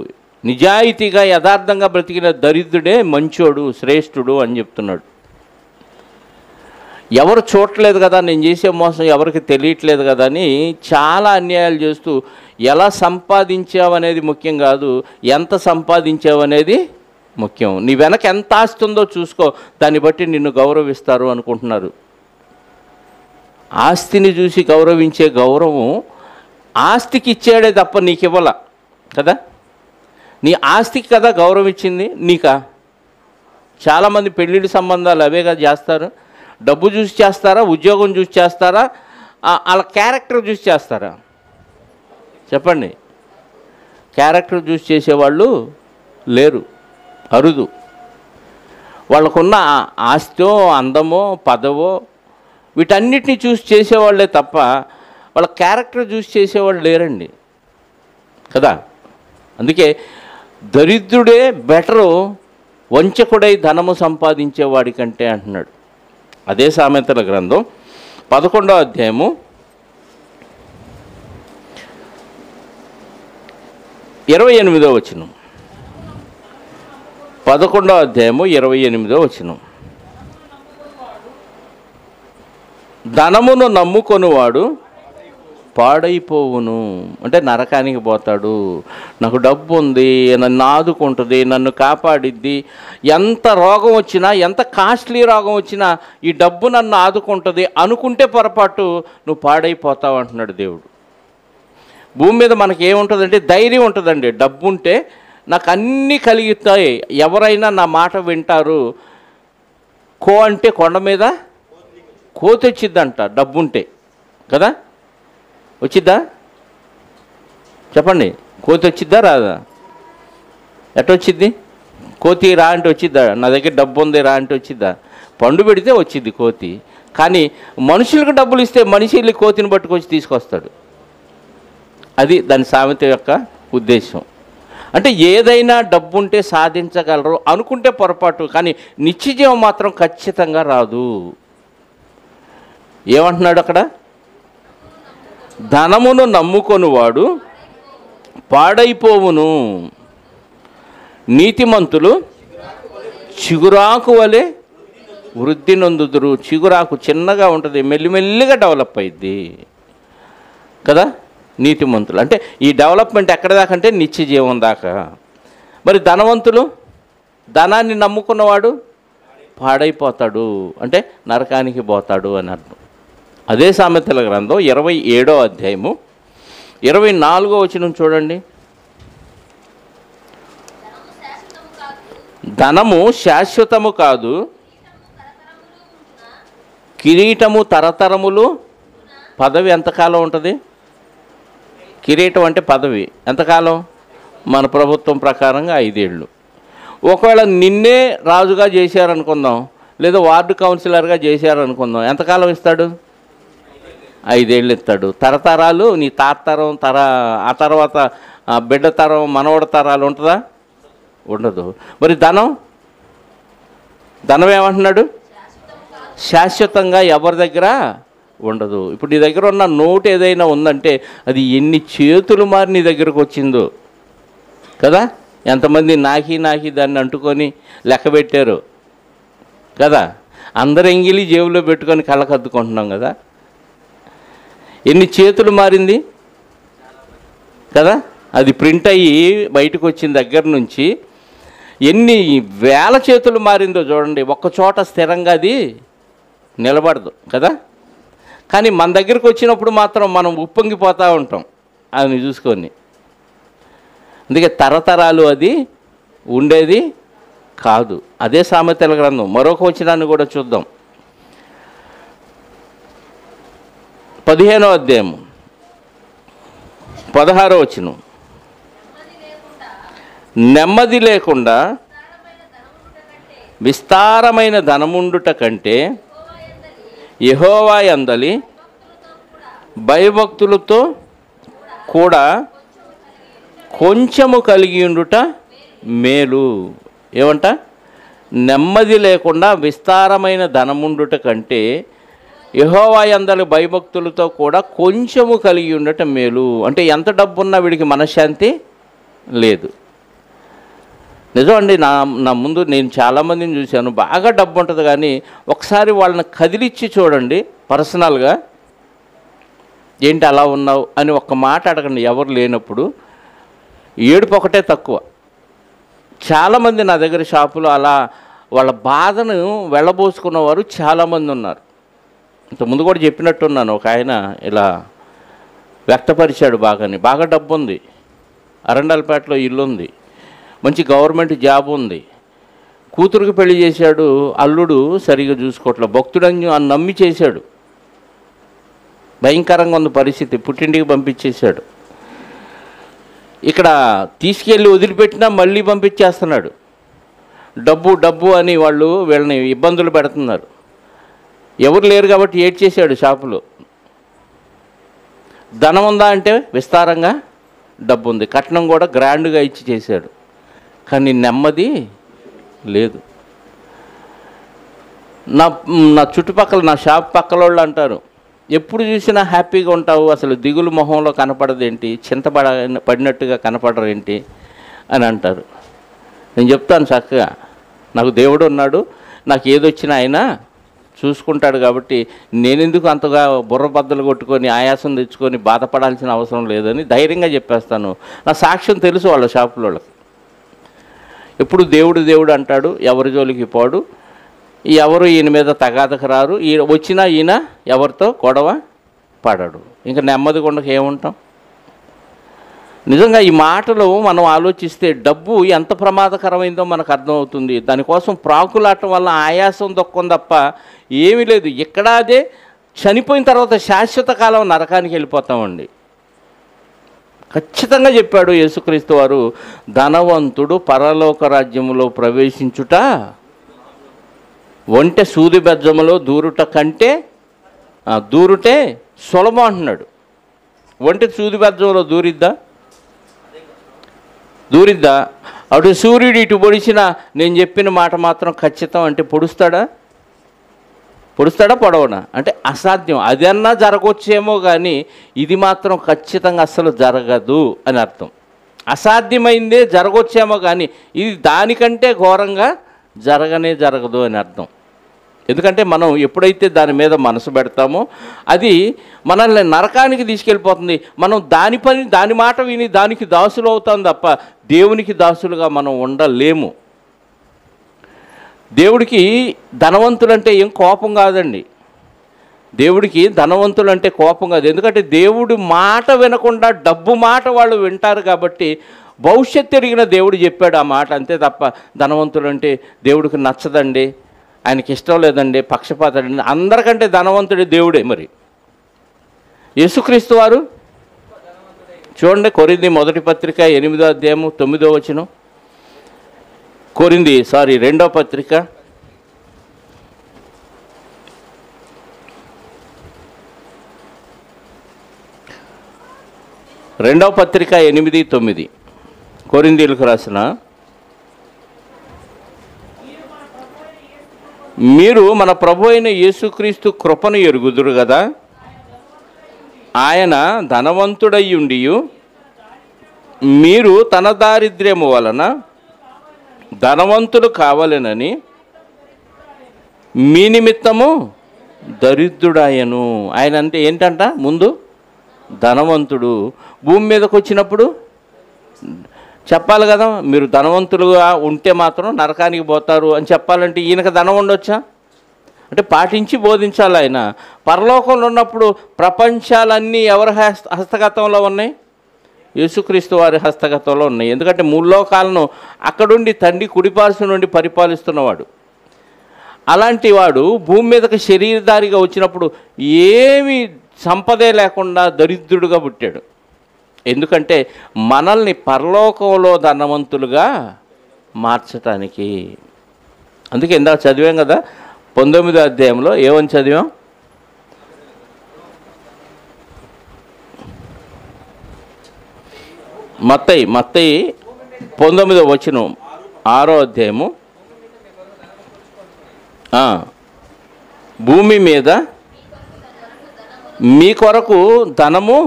నిజాయితీగా యథార్థంగా బ్రతికిన దరిద్రుడే మంచోడు శ్రేష్ఠుడు అని చెప్తున్నాడు. ఎవరు చూడట్లేదు కదా నేను చేసే మోసం ఎవరికి తెలియట్లేదు కదా అని చాలా అన్యాయాలు చేస్తూ ఎలా సంపాదించావనేది ముఖ్యం కాదు ఎంత సంపాదించావనేది ముఖ్యం. నీ వెనక ఎంత ఆస్తి ఉందో చూసుకో. దాన్ని బట్టి నిన్ను గౌరవిస్తారు అనుకుంటున్నారు. ఆస్తిని చూసి గౌరవించే గౌరవం ఆస్తికి ఇచ్చాడే తప్ప నీకు ఇవ్వాల కదా? నీ ఆస్తికి కదా గౌరవం ఇచ్చింది? నీకా? చాలామంది పెళ్ళిళ్ళ సంబంధాలు అవే కదా చేస్తారు. డబ్బు చూసి చేస్తారా? ఉద్యోగం చూసి చేస్తారా? వాళ్ళ క్యారెక్టర్ చూసి చేస్తారా? చెప్పండి. క్యారెక్టర్ చూసి చేసేవాళ్ళు లేరు. అరుదు. వాళ్ళకున్న ఆస్తో అందమో పదవో వీటన్నిటిని చూసి చేసేవాళ్ళే తప్ప వాళ్ళ క్యారెక్టర్ చూసి చేసేవాళ్ళు లేరండి. కదా? అందుకే దరిద్రుడే బెటరు వంచకుడై ధనము సంపాదించేవాడి కంటే అంటున్నాడు. అదే సామెతల గ్రంథం పదకొండో అధ్యాయము. ఇరవై ఎనిమిదో వచ్చినాము పదకొండో అధ్యాయము ఇరవై ఎనిమిదో వచనం. ధనమును నమ్ముకొనివాడు పాడైపోవును. అంటే నరకానికి పోతాడు. నాకు డబ్బు ఉంది నన్ను ఆదుకుంటుంది నన్ను కాపాడిద్ది. ఎంత రోగం వచ్చినా ఎంత కాస్ట్లీ రోగం వచ్చినా ఈ డబ్బు నన్ను ఆదుకుంటుంది అనుకుంటే పొరపాటు నువ్వు పాడైపోతావు అంటున్నాడు దేవుడు. భూమి మీద మనకి ఏముంటుందంటే ధైర్యం ఉంటుందండి. డబ్బు ఉంటే నాకు అన్నీ కలుగుతాయి. ఎవరైనా నా మాట వింటారు కో అంటే కొండ మీద కోతి వచ్చిద్దంట డబ్బుంటే. కదా? వచ్చిద్దా? చెప్పండి కోతి వచ్చిద్దా రాదా? ఎట్ట వచ్చిద్ది కోతి రా అంటే వచ్చిద్దా? నా దగ్గర డబ్బు ఉంది రా అంటే వచ్చిద్దా? పండు పెడితే వచ్చింది కోతి. కానీ మనుషులకు డబ్బులు ఇస్తే మనిషి వెళ్ళి కోతిని పట్టుకొచ్చి తీసుకొస్తాడు. అది దాని సామెత యొక్క ఉద్దేశం. అంటే ఏదైనా డబ్బు ఉంటే సాధించగలరు అనుకుంటే పొరపాటు కానీ నిత్యజీవం మాత్రం ఖచ్చితంగా రాదు. ఏమంటున్నాడు అక్కడ? ధనమును నమ్ముకొనువాడు పాడైపోవును. నీతిమంతులు చిగురాకు వలె వృద్ధి నొందుదురు. చిగురాకు చిన్నగా ఉంటుంది మెల్లిమెల్లిగా డెవలప్ అయింది కదా? నీతిమంతులు. అంటే ఈ డెవలప్మెంట్ ఎక్కడ దాకా అంటే నిత్య జీవం దాకా. మరి ధనవంతులు? ధనాన్ని నమ్ముకున్నవాడు పాడైపోతాడు. అంటే నరకానికి పోతాడు అని అర్థం. అదే సామెతల గ్రంథం ఇరవై ఏడో అధ్యాయము. ఇరవై నాలుగో వచనం చూడండి. ధనము శాశ్వతము కాదు. కిరీటము తరతరములు. పదవి ఎంతకాలం ఉంటుంది? కిరీటం అంటే పదవి. ఎంతకాలం? మన ప్రభుత్వం ప్రకారంగా ఐదేళ్ళు. ఒకవేళ నిన్నే రాజుగా చేశారనుకుందాం లేదా వార్డు కౌన్సిలర్గా చేశారనుకుందాం ఎంతకాలం ఇస్తాడు? ఐదేళ్ళు ఇస్తాడు. తరతరాలు నీ తాతరం తర ఆ తర్వాత బిడ్డ తరం మనవడ తరాలు ఉంటుందా? ఉండదు. మరి ధనం? ధనం ఏమంటున్నాడు? శాశ్వతంగా ఎవరి దగ్గర? ఉండదు. ఇప్పుడు నీ దగ్గర ఉన్న నోటు ఏదైనా ఉందంటే అది ఎన్ని చేతులు మారి నీ దగ్గరకు వచ్చిందో. కదా? ఎంతమంది నాకి నాకి దాన్ని అంటుకొని లెక్క పెట్టారు. కదా? అందరు ఎంగిలి జేబులో పెట్టుకొని కళ్ళకద్దుకుంటున్నాం కదా? ఎన్ని చేతులు మారింది? కదా? అది ప్రింట్ అయ్యి బయటకు వచ్చిన దగ్గర నుంచి ఎన్ని వేల చేతులు మారిందో చూడండి. ఒక్క చోట స్థిరంగా అది నిలబడదు. కదా? కానీ మన దగ్గరికి వచ్చినప్పుడు మాత్రం మనం ఉప్పొంగిపోతూ ఉంటాం. అది చూసుకొని అందుకే తరతరాలు అది ఉండేది కాదు. అదే సామెతల గ్రంథం. మరొక వచనాన్ని కూడా చూద్దాం. పదిహేనో అధ్యాయం. పదహారో వచనం. నెమ్మది లేకుండా విస్తారమైన ధనముండుట కంటే యహోవా అందలి భయభక్తులతో కూడా కొంచెము కలిగి ఉండుట మేలు. ఏమంట? నెమ్మది లేకుండా విస్తారమైన ధనముండుట కంటే యహోవాయందలి భయభక్తులతో కూడా కొంచెము కలిగి ఉండటం మేలు. అంటే ఎంత డబ్బున్నా వీడికి మనశ్శాంతి లేదు. నిజం అండి నా నా ముందు నేను చాలామందిని చూశాను బాగా డబ్బు ఉంటుంది కానీ ఒకసారి వాళ్ళని కదిలిచ్చి చూడండి పర్సనల్గా. ఏంటి అలా ఉన్నావు అని ఒక్క మాట అడగండి ఎవరు లేనప్పుడు. ఏడుపు ఒకటే తక్కువ. చాలామంది నా దగ్గర షాపులో అలా వాళ్ళ బాధను వెళ్ళబోసుకున్నవారు చాలామంది ఉన్నారు. ఇంత ముందు కూడా చెప్పినట్టున్నాను ఒక ఆయన ఇలా వ్యక్తపరిచాడు బాగాని బాగా డబ్బు ఉంది అరండాలపేటలో ఇల్లు ఉంది మంచి గవర్నమెంట్ జాబ్ ఉంది. కూతురుకి పెళ్ళి చేశాడు అల్లుడు సరిగా చూసుకోవట్లే. భక్తుడని అని నమ్మి చేశాడు. భయంకరంగా ఉంది పరిస్థితి. పుట్టింటికి పంపించేశాడు. ఇక్కడ తీసుకెళ్ళి వదిలిపెట్టినా మళ్ళీ పంపించేస్తున్నాడు. డబ్బు డబ్బు అని వాళ్ళు వీళ్ళని ఇబ్బందులు పెడుతున్నారు. ఎవరు లేరు కాబట్టి ఏడ్ చేశాడు షాపులో. ధనం ఉందా అంటే విస్తారంగా డబ్బు ఉంది. కట్నం కూడా గ్రాండ్గా ఇచ్చి చేశాడు. కానీ నెమ్మది లేదు. నా నా చుట్టుపక్కల నా షాప్ పక్కల వాళ్ళు అంటారు ఎప్పుడు చూసినా హ్యాపీగా ఉంటావు అసలు దిగులు మొహంలో కనపడదేంటి చింతపడ పడినట్టుగా కనపడరేంటి? అని అంటారు. నేను చెప్తాను చక్కగా. నాకు దేవుడు ఉన్నాడు నాకు ఏదొచ్చినా ఆయన చూసుకుంటాడు కాబట్టి నేనెందుకు అంతగా బుర్రబద్దలు కొట్టుకొని ఆయాసం తెచ్చుకొని బాధపడాల్సిన అవసరం లేదని ధైర్యంగా చెప్పేస్తాను. నా సాక్ష్యం తెలుసు వాళ్ళ షాపుల వాళ్ళకి ఎప్పుడు దేవుడు దేవుడు అంటాడు ఎవరి జోలికి పోడు. ఎవరు ఈయన మీద తగాదకు రారు. ఈ వచ్చినా ఈయన ఎవరితో గొడవ పడడు. ఇంకా నెమ్మదిగా ఉండక ఏముంటాం? నిజంగా ఈ మాటలు మనం ఆలోచిస్తే డబ్బు ఎంత ప్రమాదకరమైందో మనకు అర్థమవుతుంది. దానికోసం ప్రాకులాటం వల్ల ఆయాసం దొక్కం తప్ప ఏమీ లేదు. ఇక్కడ అదే చనిపోయిన తర్వాత శాశ్వత కాలం నరకానికి వెళ్ళిపోతామండి. ఖచ్చితంగా చెప్పాడు యేసుక్రీస్తు వారు ధనవంతుడు పరలోక రాజ్యంలో ప్రవేశించుట ఒంటె సూది బెజ్జములో దూరుట కంటే దూరుటే సులభం అంటున్నాడు. ఒంటె సూది బెజ్జంలో దూరిద్దా? దూరిద్దా? అటు సూర్యుడు ఇటు పొడిచిన నేను చెప్పిన మాట మాత్రం ఖచ్చితం అంటే పొడుస్తాడా? పొడుస్తాడా పొడవనా? అంటే అసాధ్యం. అదన్నా జరగవచ్చేమో కానీ ఇది మాత్రం ఖచ్చితంగా అస్సలు జరగదు అని అర్థం. అసాధ్యమైందే జరగవచ్చేమో కానీ ఇది దానికంటే ఘోరంగా జరగనే జరగదు అని అర్థం. ఎందుకంటే మనం ఎప్పుడైతే దాని మీద మనసు పెడతామో అది మనల్ని నరకానికి తీసుకెళ్ళిపోతుంది. మనం దాని పని దాని మాట విని దానికి దాసులు అవుతాం తప్ప దేవునికి దాసులుగా మనం ఉండలేము. దేవుడికి ధనవంతులంటే ఏం కోపం కాదండి. దేవుడికి ధనవంతులంటే కోపం కాదు. ఎందుకంటే దేవుడి మాట వినకుండా డబ్బు మాట వాళ్ళు వింటారు కాబట్టి భవిష్యత్తు ఎరిగిన దేవుడు చెప్పాడు ఆ మాట అంతే తప్ప ధనవంతులంటే దేవుడికి నచ్చదండి. ఆయనకి ఇష్టం లేదండి పక్షపాతండి అందరికంటే ధనవంతుడి దేవుడే మరి. యేసుక్రీస్తు వారు చూడండి కొరింది మొదటి పత్రిక ఎనిమిదో అధ్యాయము తొమ్మిదో వచనం. కోరింది సారీ రెండో పత్రిక. రెండవ పత్రిక ఎనిమిది తొమ్మిది. కోరిందీలకు రాసిన మీరు మన ప్రభు అయిన యేసుక్రీస్తు కృపను ఎరుగుదురు కదా ఆయన ధనవంతుడయ్యుండి మీరు తన దారిద్ర్యము వలన ధనవంతులు కావాలనని మీ నిమిత్తము దరిద్రుడాయను. ఆయన అంటే ఏంటంట? ముందు ధనవంతుడు. భూమి మీదకి వచ్చినప్పుడు చెప్పాలి కదా మీరు ధనవంతులుగా ఉంటే మాత్రం నరకానికి పోతారు అని చెప్పాలంటే ఈయనకు ధనం ఉండొచ్చా? అంటే పాటించి బోధించాలి ఆయన. పరలోకంలో ఉన్నప్పుడు ప్రపంచాలన్నీ ఎవరి హస్త హస్తగతంలో ఉన్నాయి? యేసుక్రీస్తు వారి హస్తగతంలో ఉన్నాయి. ఎందుకంటే ముల్లోకాలను అక్కడుండి తండ్రి కుడిపార్శ్వ నుండి పరిపాలిస్తున్నవాడు. అలాంటి వాడు భూమి మీదకి శరీరధారిగా వచ్చినప్పుడు ఏమి సంపదే లేకుండా దరిద్రుడుగా పుట్టాడు. ఎందుకంటే మనల్ని పరలోకంలో ధనవంతులుగా మార్చటానికి. అందుకే ఇందాక చదివాం కదా పంతొమ్మిదో అధ్యాయంలో ఏమని చదివాం? మత్తయి మత్తయి పంతొమ్మిదో వచ్చిన ఆరో అధ్యాయము. భూమి మీద మీ కొరకు ధనము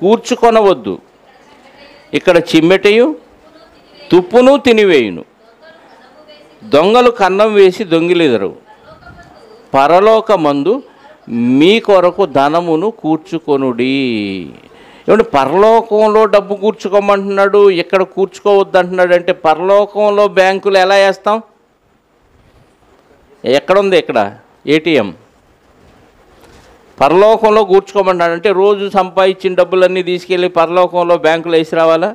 కూర్చుకొనవద్దు. ఇక్కడ చిమ్మెటయు తుప్పును తినివేయును. దొంగలు కన్నం వేసి దొంగిలిదరు. పరలోకమందు మీ కొరకు ధనమును కూర్చుకొనుడి. ఏమంటే పరలోకంలో డబ్బు కూర్చుకోమంటున్నాడు ఇక్కడ కూర్చుకోవద్దు అంటున్నాడు అంటే పరలోకంలో బ్యాంకులు ఎలా వేస్తాం? ఎక్కడుంది ఇక్కడ? ఏటీఎం. పరలోకంలో కూర్చుకోమంటున్నాడు అంటే రోజు సంపాదించిన డబ్బులన్నీ తీసుకెళ్ళి పరలోకంలో బ్యాంకులు వేసి రావాలా?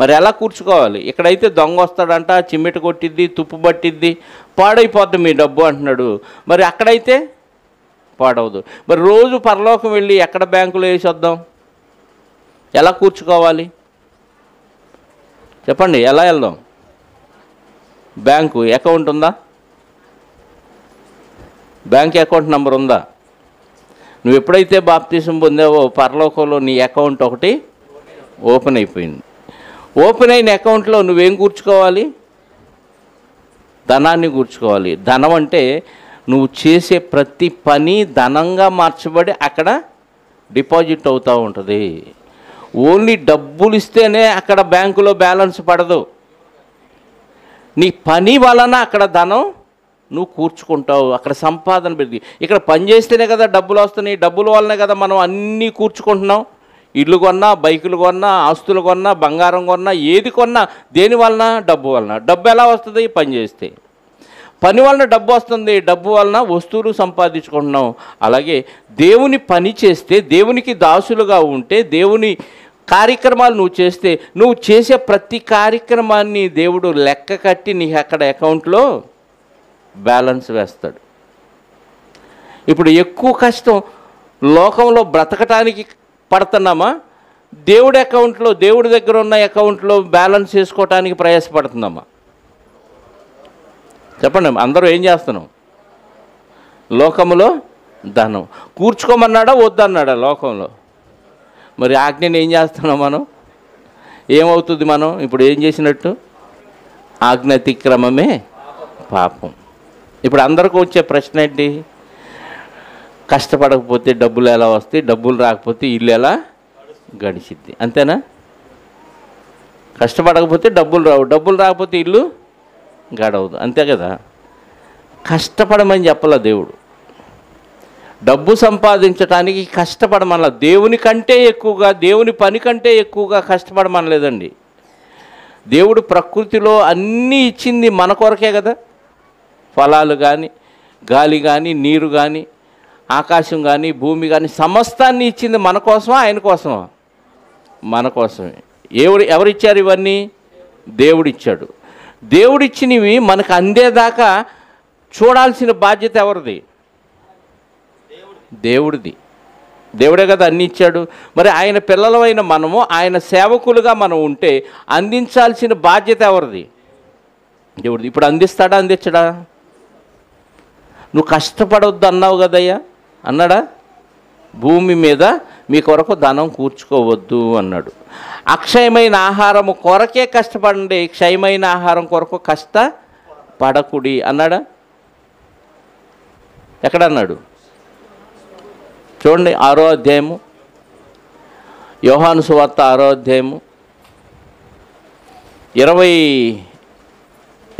మరి ఎలా కూర్చుకోవాలి? ఇక్కడైతే దొంగ వస్తాడంట చిమ్మెట కొట్టిద్ది తుప్పు పట్టిద్ది పాడైపోద్ది మీ డబ్బు అంటున్నాడు. మరి అక్కడైతే పాడవదు. మరి రోజు పరలోకం వెళ్ళి ఎక్కడ బ్యాంకులో వేసి వద్దాం? ఎలా కూర్చుకోవాలి? చెప్పండి ఎలా వెళ్దాం? బ్యాంకు అకౌంట్ ఉందా? బ్యాంక్ అకౌంట్ నెంబర్ ఉందా? నువ్వు ఎప్పుడైతే బాప్తీసం పొందావో పరలోకంలో నీ అకౌంట్ ఒకటి ఓపెన్ అయిపోయింది. ఓపెన్ అయిన అకౌంట్లో నువ్వేం కూర్చుకోవాలి? ధనాన్ని కూర్చుకోవాలి. ధనం అంటే నువ్వు చేసే ప్రతి పని ధనంగా మార్చబడి అక్కడ డిపాజిట్ అవుతూ ఉంటుంది. ఓన్లీ డబ్బులు ఇస్తేనే అక్కడ బ్యాంకులో బ్యాలెన్స్ పడదు. నీ పని వలన అక్కడ ధనం నువ్వు కూర్చుకుంటావు అక్కడ సంపాదన పెరిగి. ఇక్కడ పని చేస్తేనే కదా డబ్బులు వస్తున్నాయి డబ్బుల వల్లనే కదా మనం అన్నీ కూర్చుకుంటున్నాం. ఇల్లు కొన్నా బైకులు కొన్నా ఆస్తులు కొన్నా బంగారం కొన్నా ఏది కొన్నా దేని వలన? డబ్బు వలన. డబ్బు ఎలా వస్తుంది? పని చేస్తే. పని వలన డబ్బు వస్తుంది. డబ్బు వలన వస్తువులు సంపాదించుకుంటున్నాం. అలాగే దేవుని పని చేస్తే దేవునికి దాసులుగా ఉంటే దేవుని కార్యక్రమాలు నువ్వు చేస్తే నువ్వు చేసే ప్రతి కార్యక్రమాన్ని దేవుడు లెక్క కట్టి నీ అక్కడ అకౌంట్లో బ్యాలెన్స్ వేస్తాడు. ఇప్పుడు ఎక్కువ కష్టం లోకంలో బ్రతకటానికి పడుతున్నామా? దేవుడి అకౌంట్లో దేవుడి దగ్గర ఉన్న అకౌంట్లో బ్యాలెన్స్ చేసుకోవటానికి ప్రయాసపడుతున్నామా? చెప్పండి అందరూ ఏం చేస్తున్నాం? లోకములో ధనం. కూర్చుకోమన్నాడా వద్దన్నాడా లోకంలో? మరి ఆజ్ఞని ఏం చేస్తున్నాం మనం? ఏమవుతుంది మనం? ఇప్పుడు ఏం చేసినట్టు? ఆజ్ఞ అతిక్రమమే పాపం. ఇప్పుడు అందరికీ వచ్చే ప్రశ్న ఏంటి? కష్టపడకపోతే డబ్బులు ఎలా వస్తాయి? డబ్బులు రాకపోతే ఇల్లు ఎలా గడిచిద్ది. అంతేనా? కష్టపడకపోతే డబ్బులు రావు. డబ్బులు రాకపోతే ఇల్లు గడవదు. అంతే కదా? కష్టపడమని చెప్పాల దేవుడు? డబ్బు సంపాదించడానికి కష్టపడమనల. దేవుని కంటే ఎక్కువగా దేవుని పని కంటే ఎక్కువగా కష్టపడమనలేదండి. దేవుడు ప్రకృతిలో అన్నీ ఇచ్చింది మన కొరకే కదా. ఫలాలు కానీ గాలి కానీ నీరు కానీ ఆకాశం కానీ భూమి కానీ సమస్తాన్ని ఇచ్చింది మన కోసమా ఆయన కోసమా? మన కోసమే. ఎవరు ఎవరిచ్చారు ఇవన్నీ? దేవుడిచ్చాడు. దేవుడిచ్చినవి మనకు అందేదాకా చూడాల్సిన బాధ్యత ఎవరిది? దేవుడిది. దేవుడే కదా అన్ని ఇచ్చాడు. మరి ఆయన పిల్లలమైన మనము ఆయన సేవకులుగా మనం ఉంటే అందించాల్సిన బాధ్యత ఎవరిది? దేవుడిది. ఇప్పుడు అందిస్తాడా అందించడా? నువ్వు కష్టపడవద్దు అన్నావు కదయ్యా. అన్నాడా? భూమి మీద మీ కొరకు ధనం కూర్చుకోవద్దు అన్నాడు. అక్షయమైన ఆహారము కొరకే కష్టపడండి. క్షయమైన ఆహారం కొరకు కష్ట పడకుడి అన్నాడా? ఎక్కడన్నాడు? చూడండి ఆరో అధ్యాయము. యోహాను సువార్త ఆరో అధ్యాయము. ఇరవై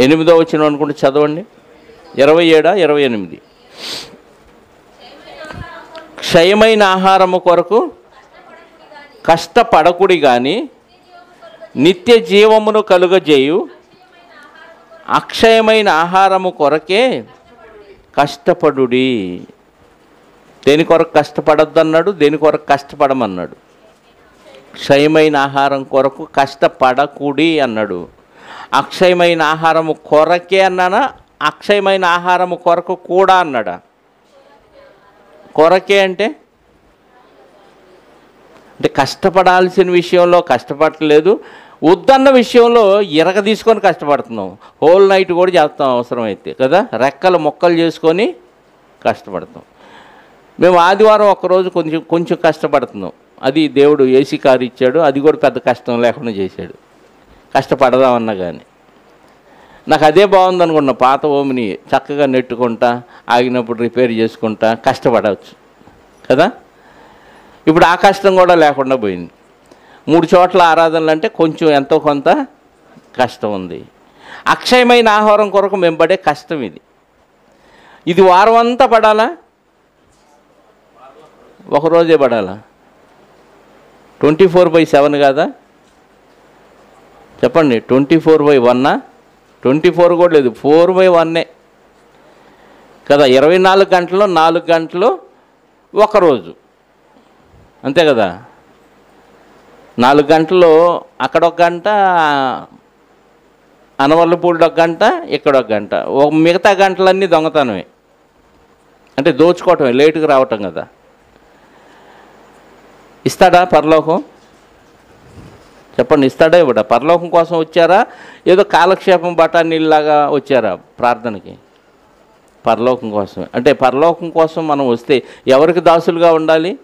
ఎనిమిదో వచ్చిన అనుకుంటే చదవండి. ఇరవై ఏడా ఇరవై ఎనిమిది. క్షయమైన ఆహారము కొరకు కష్టపడకుడి కానీ నిత్య జీవమును కలుగజేయు. అక్షయమైన ఆహారము కొరకే కష్టపడుడి. దేని కొరకు కష్టపడొద్దన్నాడు దేని కొరకు కష్టపడమన్నాడు. క్షయమైన ఆహారం కొరకు కష్టపడకుడి అన్నాడు. అక్షయమైన ఆహారము కొరకే అన్నానా అక్షయమైన ఆహారము కొరకు కూడా అన్నాడా? కొరకే అంటే? అంటే కష్టపడాల్సిన విషయంలో కష్టపడలేదు వద్దన్న విషయంలో ఇరగ తీసుకొని కష్టపడుతున్నాం. హోల్ నైట్ కూడా చేస్తాం అవసరమైతే కదా? రెక్కలు మొక్కలు చేసుకొని కష్టపడతాం. మేము ఆదివారం ఒకరోజు కొంచెం కొంచెం కష్టపడుతున్నాం. అది దేవుడు ఏసీ కారు ఇచ్చాడు అది కూడా పెద్ద కష్టం లేకుండా చేశాడు. కష్టపడదామన్నా కానీ నాకు అదే బాగుంది అనుకుంటున్నా పాత ఓమిని చక్కగా నెట్టుకుంటా ఆగినప్పుడు రిపేర్ చేసుకుంటా కష్టపడవచ్చు. కదా? ఇప్పుడు ఆ కష్టం కూడా లేకుండా పోయింది. మూడు చోట్ల ఆరాధనలు అంటే కొంచెం ఎంతో కొంత కష్టం ఉంది. అక్షయమైన ఆహారం కొరకు మేము పడే కష్టం ఇది. ఇది వారం అంతా పడాలా? ఒకరోజే పడాలా? ట్వంటీ ఫోర్ బై సెవెన్ కాదా? చెప్పండి ట్వంటీ ఫోర్ బై వన్నా ట్వంటీ ఫోర్ కూడా లేదు ఫోర్ బై వన్నే కదా ఇరవై నాలుగు గంటలు నాలుగు గంటలు ఒకరోజు అంతే కదా? నాలుగు గంటలు అక్కడ ఒక గంట అనవల్లపూడి ఒక గంట ఇక్కడ ఒక గంట. ఒక మిగతా గంటలన్నీ దొంగతనమే. అంటే దోచుకోవటమే లేటుగా రావటం కదా. ఇస్తాడా పరలోకం? చెప్పండి ఇస్తాడా ఇవ్వడా? పరలోకం కోసం వచ్చారా? ఏదో కాలక్షేపం బఠానీలాగా వచ్చారా ప్రార్థనకి? పరలోకం కోసమే. అంటే పరలోకం కోసం మనం వస్తే ఎవరికి దాసులుగా ఉండాలి?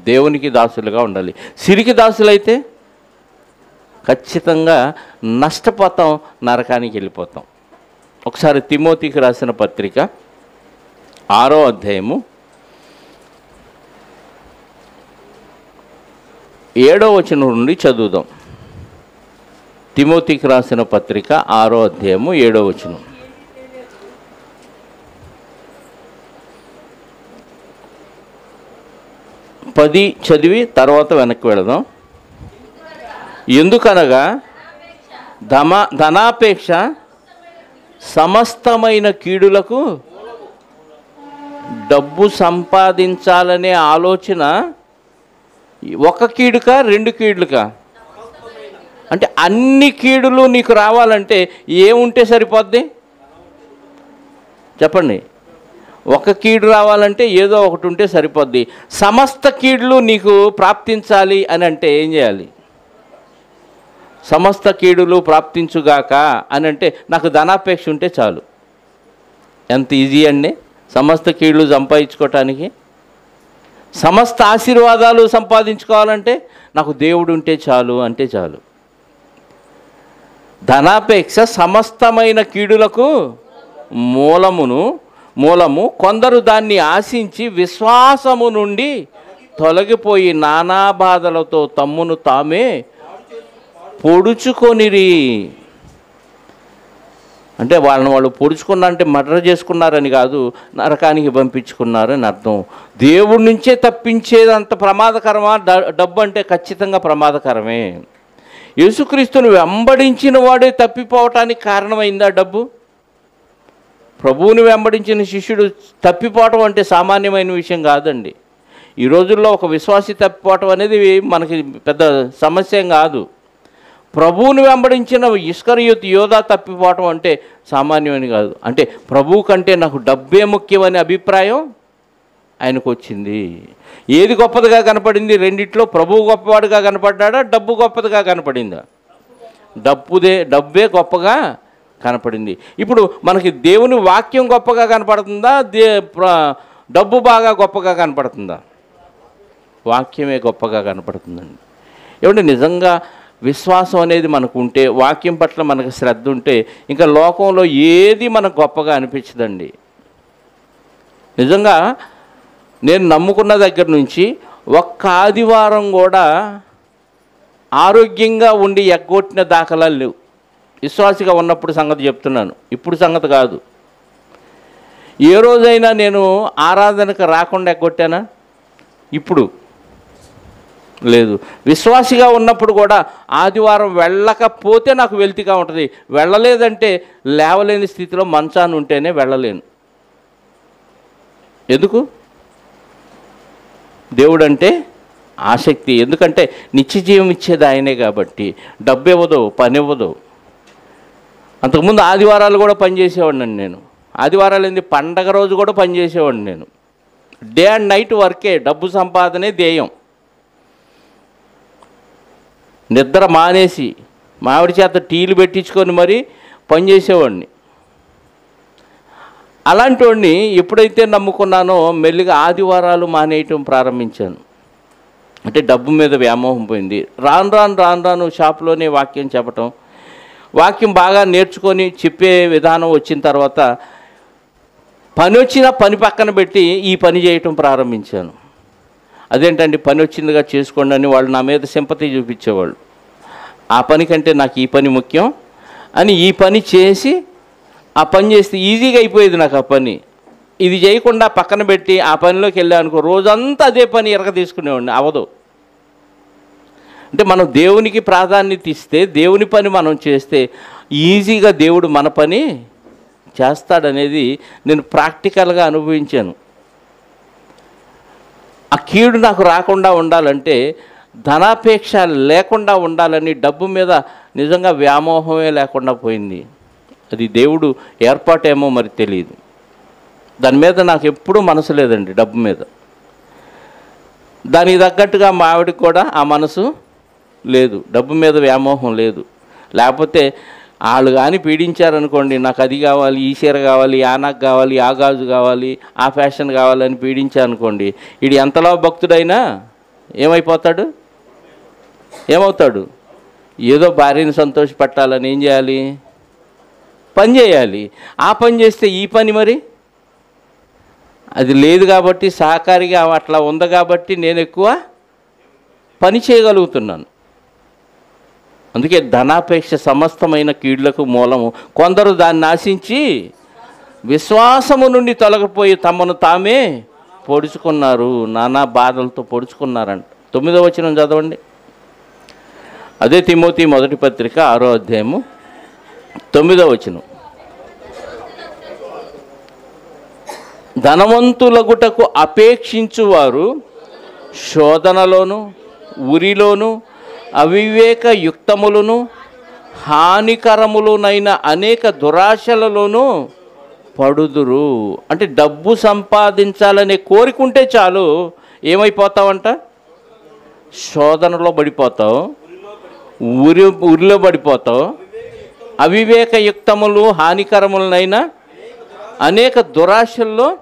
దేవునికి దాసులుగా ఉండాలి. సిరికి దాసులైతే ఖచ్చితంగా నష్టపోతాం నరకానికి వెళ్ళిపోతాం. ఒకసారి తిమోతికి రాసిన పత్రిక ఆరో అధ్యాయము ఏడో వచనం నుండి చదువుదాం. తిమోతికి రాసిన పత్రిక ఆరో అధ్యాయము ఏడో వచనం. పది చదివి తర్వాత వెనక్కి వెళదాం. ఎందుకనగా ధమ ధనాపేక్ష సమస్తమైన కీడులకు డబ్బు సంపాదించాలనే ఆలోచన ఒక కీడుక రెండు కీడులుక? అంటే అన్ని కీడులు నీకు రావాలంటే ఏముంటే సరిపోద్ది? చెప్పండి. ఒక కీడు రావాలంటే ఏదో ఒకటి ఉంటే సరిపోద్ది. సమస్త కీడులు నీకు ప్రాప్తించాలి అని అంటే ఏం చేయాలి? సమస్త కీడులు ప్రాప్తించుగాక అని అంటే నాకు ధనాపేక్ష ఉంటే చాలు. ఎంత ఈజీ అండి? సమస్త కీడులు సంపాదించుకోవటానికి సమస్త ఆశీర్వాదాలు సంపాదించుకోవాలంటే నాకు దేవుడు ఉంటే చాలు అంటే చాలు. ధనాపేక్ష సమస్తమైన కీడులకు మూలమును మూలము కొందరు దాన్ని ఆశించి విశ్వాసము నుండి తొలగిపోయి నానా బాధలతో తమ్మును తామే పొడుచుకొనిరి. అంటే వాళ్ళని వాళ్ళు పొడుచుకున్నారంటే మర్డర్ చేసుకున్నారని కాదు నరకానికి పంపించుకున్నారని అర్థం. దేవుడి నుంచే తప్పించేది అంత ప్రమాదకరమా? డ- డబ్బు అంటే ఖచ్చితంగా ప్రమాదకరమే. యేసుక్రీస్తుని వెంబడించిన వాడే తప్పిపోవటానికి కారణమైందా డబ్బు? ప్రభువుని వెంబడించిన శిష్యుడు తప్పిపోవటం అంటే సామాన్యమైన విషయం కాదండి. ఈ రోజుల్లో ఒక విశ్వాసి తప్పిపోవటం అనేది మనకి పెద్ద సమస్య కాదు. ప్రభువుని వెంబడించిన ఇస్కరియోత్ యోధా తప్పిపోవటం అంటే సామాన్యమని కాదు. అంటే ప్రభువు కంటే నాకు డబ్బే ముఖ్యమనే అభిప్రాయం ఆయనకు వచ్చింది ఏది గొప్పదిగా కనపడింది? రెండిట్లో ప్రభువు గొప్పవాడుగా కనపడ్డా డబ్బు గొప్పదిగా కనపడిందా? డబ్బుదే డబ్బే గొప్పగా కనపడింది. ఇప్పుడు మనకి దేవుని వాక్యం గొప్పగా కనపడుతుందా? దే ప్ర- డబ్బు బాగా గొప్పగా కనపడుతుందా? వాక్యమే గొప్పగా కనపడుతుందండి. ఏమంటే నిజంగా విశ్వాసం అనేది మనకు ఉంటే వాక్యం పట్ల మనకు శ్రద్ధ ఉంటే ఇంకా లోకంలో ఏది మనకు గొప్పగా అనిపించదండి. నిజంగా నేను నమ్ముకున్న దగ్గర నుంచి ఒక్క ఆదివారం కూడా ఆరోగ్యంగా ఉండి ఎగ్గొట్టిన దాఖలాలు లేవు. విశ్వాసిగా ఉన్నప్పుడు సంగతి చెప్తున్నాను. ఇప్పుడు సంగతి కాదు. ఏ రోజైనా నేను ఆరాధనకు రాకుండా ఎగ్గొట్టానా? ఇప్పుడు. లేదు. విశ్వాసిగా ఉన్నప్పుడు కూడా ఆదివారం వెళ్ళకపోతే నాకు వెల్తిగా ఉంటుంది. వెళ్ళలేదంటే లేవలేని స్థితిలో మంచాన్ని ఉంటేనే వెళ్ళలేను. ఎందుకు? దేవుడు అంటే ఆసక్తి. ఎందుకంటే నిత్య జీవం ఇచ్చేది ఆయనే కాబట్టి. డబ్బు ఇవ్వదు పని ఇవ్వదు అంతకుముందు ఆదివారాలు కూడా పనిచేసేవాడిని నేను. ఆదివారాలు ఏంది? పండగ రోజు కూడా పనిచేసేవాడిని నేను. డే అండ్ నైట్ వర్కే. డబ్బు సంపాదనే ధ్యేయం. నిద్ర మానేసి మామిడి చేత టీలు పెట్టించుకొని మరీ పనిచేసేవాడిని అలాంటి వాడిని ఎప్పుడైతే నమ్ముకున్నానో మెల్లిగా ఆదివారాలు మానేయటం ప్రారంభించాను. అంటే డబ్బు మీద వ్యామోహం పోయింది. రాను రాను రాను రాను షాప్లోనే వాక్యం చెప్పటం. వాక్యం బాగా నేర్చుకొని చెప్పే విధానం వచ్చిన తర్వాత పని వచ్చినా పని పక్కన పెట్టి ఈ పని చేయటం ప్రారంభించాను. అదేంటండి పని వచ్చిందిగా చేసుకోండి అని వాళ్ళు నా మీద సింపతి చూపించేవాళ్ళు. ఆ పని కంటే నాకు ఈ పని ముఖ్యం అని ఈ పని చేసి ఆ పని చేస్తే ఈజీగా అయిపోయేది నాకు ఆ పని. ఇది చేయకుండా పక్కన పెట్టి ఆ పనిలోకి వెళ్ళానుకో రోజంతా అదే పని ఎరగ తీసుకునేవాడిని అవదు. అంటే మనం దేవునికి ప్రాధాన్యత ఇస్తే దేవుని పని మనం చేస్తే ఈజీగా దేవుడు మన పని చేస్తాడనేది నేను ప్రాక్టికల్గా అనుభవించాను. ఆ కీడు నాకు రాకుండా ఉండాలంటే ధనాపేక్ష లేకుండా ఉండాలని డబ్బు మీద నిజంగా వ్యామోహమే లేకుండా పోయింది. అది దేవుడు ఏర్పాటేమో మరి తెలియదు దాని మీద నాకు ఎప్పుడూ మనసు లేదండి డబ్బు మీద. దానికి తగ్గట్టుగా మా ఆవిడకి కూడా ఆ మనసు లేదు. డబ్బు మీద వ్యామోహం లేదు. లేకపోతే వాళ్ళు కానీ పీడించారనుకోండి నాకు అది కావాలి ఈ చీర కావాలి ఆ నాకు కావాలి ఆ గాజు కావాలి ఆ ఫ్యాషన్ కావాలని పీడించారనుకోండి ఇది ఎంతలో భక్తుడైనా ఏమైపోతాడు? ఏమవుతాడు? ఏదో భార్యని సంతోషపెట్టాలని ఏం చేయాలి? పని చేయాలి. ఆ పని చేస్తే ఈ పని మరి? అది లేదు కాబట్టి సహకారిగా అట్లా ఉంది కాబట్టి నేను ఎక్కువ పని చేయగలుగుతున్నాను. అందుకే ధనాపేక్ష సమస్తమైన కీళ్ళకు మూలము. కొందరు దాన్ని ఆశించి విశ్వాసము నుండి తొలగిపోయి తమను తామే పొడుచుకున్నారు. నానా బాధలతో పొడుచుకున్నారంట. తొమ్మిదో వచనం చదవండి. అదే తిమోతి మొదటి పత్రిక ఆరో అధ్యాయము తొమ్మిదో వచనం. ధనవంతులగుటకు అపేక్షించువారు శోధనలోను ఉరిలోను అవివేకయుక్తములను హానికరములునైన అనేక దురాశలలోనూ పడుదురు. అంటే డబ్బు సంపాదించాలనే కోరికుంటే చాలు ఏమైపోతావంట? శోధనలో పడిపోతావు ఉరి ఉరిలో పడిపోతావు. అవివేకయుక్తములు హానికరములనైనా అనేక దురాశల్లో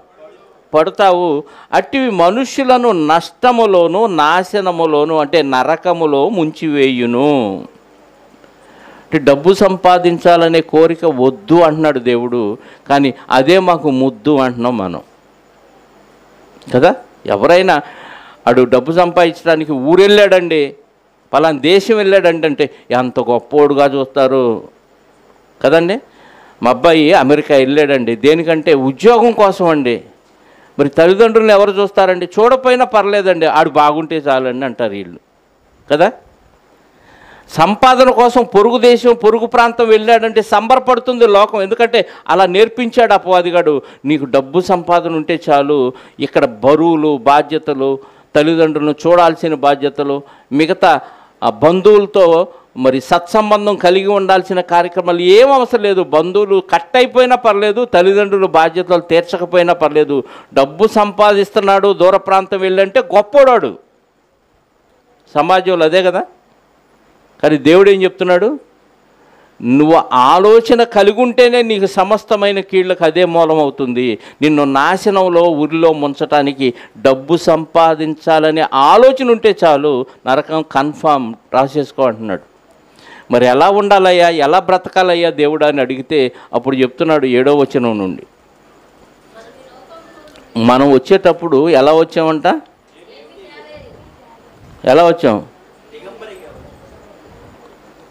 పడతావు. అట్టివి మనుష్యులను నష్టములోను నాశనములోను అంటే నరకములో ముంచివేయును. అంటే డబ్బు సంపాదించాలనే కోరిక వద్దు అంటున్నాడు దేవుడు. కానీ అదే మాకు ముద్దు అంటున్నాం మనం. కదా? ఎవరైనా అడు డబ్బు సంపాదించడానికి ఊరెళ్ళాడండి. పలానా దేశం వెళ్ళాడంటే అంటే ఎంత గొప్పోడుగా చూస్తారు. కదండి? మా అబ్బాయి అమెరికా వెళ్ళాడండి. దేనికంటే ఉద్యోగం కోసం అండి మరి తల్లిదండ్రులను ఎవరు చూస్తారండి? చూడపోయినా పర్లేదండి. ఆడు బాగుంటే చాలండి అంటారు వీళ్ళు. కదా? సంపాదన కోసం పొరుగు దేశం పొరుగు ప్రాంతం వెళ్ళాడంటే సంబరపడుతుంది లోకం. ఎందుకంటే అలా నేర్పించాడు అపవాదిగాడు నీకు డబ్బు సంపాదన ఉంటే చాలు. ఇక్కడ బరువులు బాధ్యతలు తల్లిదండ్రులను చూడాల్సిన బాధ్యతలు మిగతా ఆ బంధువులతో మరి సత్సంబంధం కలిగి ఉండాల్సిన కార్యక్రమాలు ఏం అవసరం లేదు. బంధువులు కట్ అయిపోయినా పర్లేదు తల్లిదండ్రులు బాధ్యతలు తీర్చకపోయినా పర్లేదు. డబ్బు సంపాదిస్తున్నాడు దూర ప్రాంతం వెళ్ళంటే గొప్పోడాడు. సమాజంలో అదే కదా? కానీ దేవుడు ఏం చెప్తున్నాడు? నువ్వు ఆలోచన కలిగి ఉంటేనే నీకు సమస్తమైన కీళ్ళకు అదే మూలం అవుతుంది. నిన్ను నాశనంలో ఊరిలో ముంచటానికి డబ్బు సంపాదించాలనే ఆలోచన ఉంటే చాలు. నరకం కన్ఫామ్ రాసేసుకో అంటున్నాడు. మరి ఎలా ఉండాలయ్యా? ఎలా బ్రతకాలయ్యా దేవుడు అని అడిగితే అప్పుడు చెప్తున్నాడు ఏడో వచనం నుండి. మనం వచ్చేటప్పుడు ఎలా వచ్చామంట? ఎలా వచ్చాం?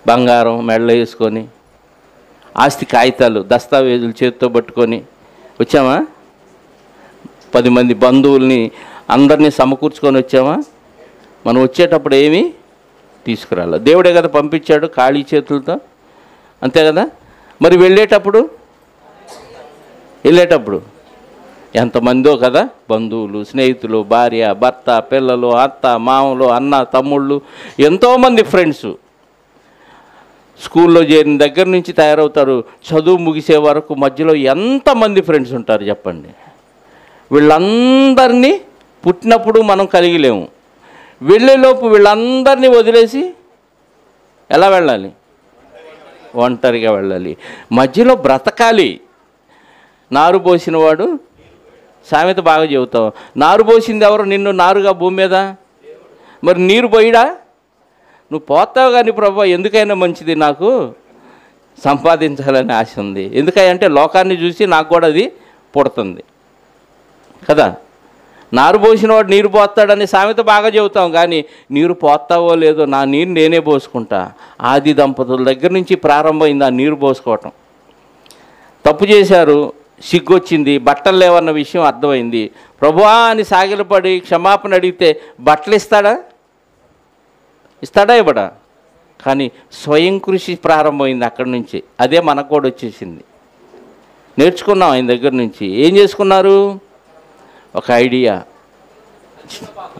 బంగారం మెడలో వేసుకొని ఆస్తి కాగితాలు దస్తావేజులు చేతితో పట్టుకొని వచ్చామా? పది మంది బంధువుల్ని అందరినీ సమకూర్చుకొని వచ్చామా? మనం వచ్చేటప్పుడు ఏమీ? తీసుకురాల. దేవుడే కదా పంపించాడు ఖాళీ చేతులతో? అంతే కదా? మరి వెళ్ళేటప్పుడు? వెళ్ళేటప్పుడు? ఎంతమందో కదా? బంధువులు స్నేహితులు భార్య భర్త పిల్లలు అత్త మామలు అన్న తమ్ముళ్ళు ఎంతోమంది ఫ్రెండ్స్ స్కూల్లో చేరిన దగ్గర నుంచి తయారవుతారు. చదువు ముగిసే వరకు మధ్యలో ఎంతమంది ఫ్రెండ్స్ ఉంటారు చెప్పండి. వీళ్ళందరినీ పుట్టినప్పుడు మనం కలిగిలేము. వెళ్ళేలోపు వీళ్ళందరినీ వదిలేసి ఎలా వెళ్ళాలి? ఒంటరిగా వెళ్ళాలి. మధ్యలో బ్రతకాలి. నారు పోసిన వాడు సామెత బాగా చెబుతావు. నారు పోసింది ఎవరు? నిన్ను నారుగా భూమి మీద? మరి నీరు పోయిడా? నువ్వు పోతావు కానీ ప్రభు ఎందుకైనా మంచిది నాకు సంపాదించాలని ఆశ ఉంది. ఎందుకంటే లోకాన్ని చూసి నాకు కూడా అది పుడుతుంది. కదా? నారు పోసిన వాడు నీరు పోస్తాడని సామెత బాగా చెబుతాం కానీ నీరు పోస్తావో లేదో నా నీరు నేనే పోసుకుంటా. ఆది దంపతుల దగ్గర నుంచి ప్రారంభమైంది ఆ నీరు పోసుకోవటం. తప్పు చేశారు సిగ్గొచ్చింది బట్టలు లేవన్న విషయం అర్థమైంది. ప్రభువా అని సాగిలపడి క్షమాపణ అడిగితే బట్టలు ఇస్తాడా? ఇస్తాడా ఇవ్వడా? కానీ స్వయం కృషి ప్రారంభమైంది అక్కడి నుంచి. అదే మనకు కూడా వచ్చేసింది. నేర్చుకున్నాం ఆయన దగ్గర నుంచి. ఏం చేసుకున్నారు? ఒక ఐడియా.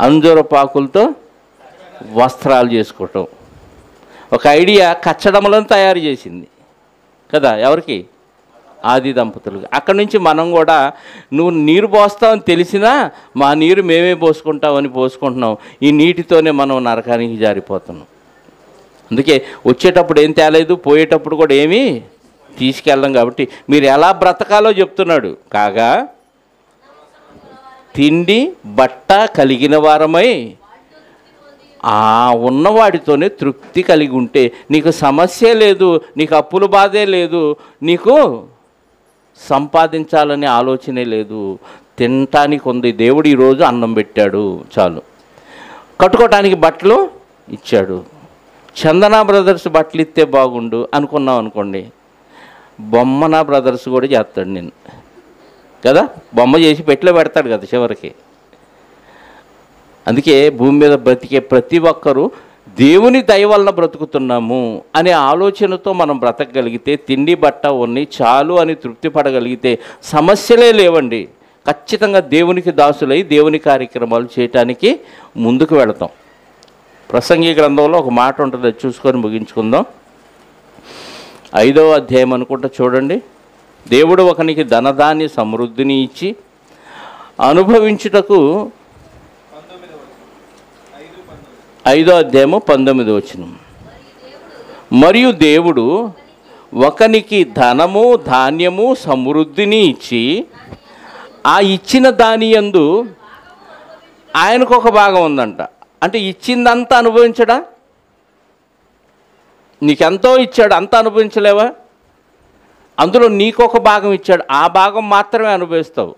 అంజూర పాకులతో వస్త్రాలు చేసుకోవటం. ఒక ఐడియా కచ్చడములను తయారు చేసింది. కదా ఎవరికి? ఆది దంపతులు అక్కడి నుంచి మనం కూడా నువ్వు నీరు పోస్తావని తెలిసినా మా నీరు మేమే పోసుకుంటామని పోసుకుంటున్నాం. ఈ నీటితోనే మనం నరకానికి జారిపోతున్నాం. అందుకే వచ్చేటప్పుడు ఏం తేలేదు పోయేటప్పుడు కూడా ఏమీ తీసుకెళ్ళం కాబట్టి మీరు ఎలా బ్రతకాలో చెప్తున్నాడు. కాగా తిండి బట్ట కలిగిన వారమై ఆ ఉన్నవాడితోనే తృప్తి కలిగి ఉంటే నీకు సమస్య లేదు నీకు అప్పుల బాధే లేదు నీకు సంపాదించాలనే ఆలోచనే లేదు. తినటానికి ఉంది. దేవుడు ఈరోజు అన్నం పెట్టాడు. చాలు. కట్టుకోవటానికి బట్టలు ఇచ్చాడు. చందన బ్రదర్స్ బట్టలు ఇస్తే బాగుండు అనుకున్నాం అనుకోండి. బొమ్మన బ్రదర్స్ కూడా చేస్తాడు నేను కదా? బొమ్మ చేసి పెట్టిలో పెడతాడు కదా చివరికి. అందుకే భూమి మీద బ్రతికే ప్రతి ఒక్కరూ దేవుని దయ వలన బ్రతుకుతున్నాము అనే ఆలోచనతో మనం బ్రతకగలిగితే తిండి బట్ట ఉన్ని చాలు అని తృప్తి పడగలిగితే సమస్యలే లేవండి. ఖచ్చితంగా దేవునికి దాసులై దేవుని కార్యక్రమాలు చేయటానికి ముందుకు వెళతాం. ప్రసంగి గ్రంథంలో ఒక మాట ఉంటుంది అది చూసుకొని ముగించుకుందాం. ఐదవ అధ్యాయం అనుకుంటా చూడండి. దేవుడు ఒకనికి ధనధాన్య సమృద్ధిని ఇచ్చి అనుభవించుటకు ఐదో అధ్యాయము పంతొమ్మిది వచ్చిన మరియు దేవుడు ఒకనికి ధనము ధాన్యము సమృద్ధిని ఇచ్చి ఆ ఇచ్చిన దాని యందు ఆయనకు ఒక భాగం ఉందంట. అంటే ఇచ్చిందంతా అనుభవించడా? నీకెంతో ఇచ్చాడు అంతా అనుభవించలేవా? అందులో నీకొక భాగం ఇచ్చాడు. ఆ భాగం మాత్రమే అనుభవిస్తావు.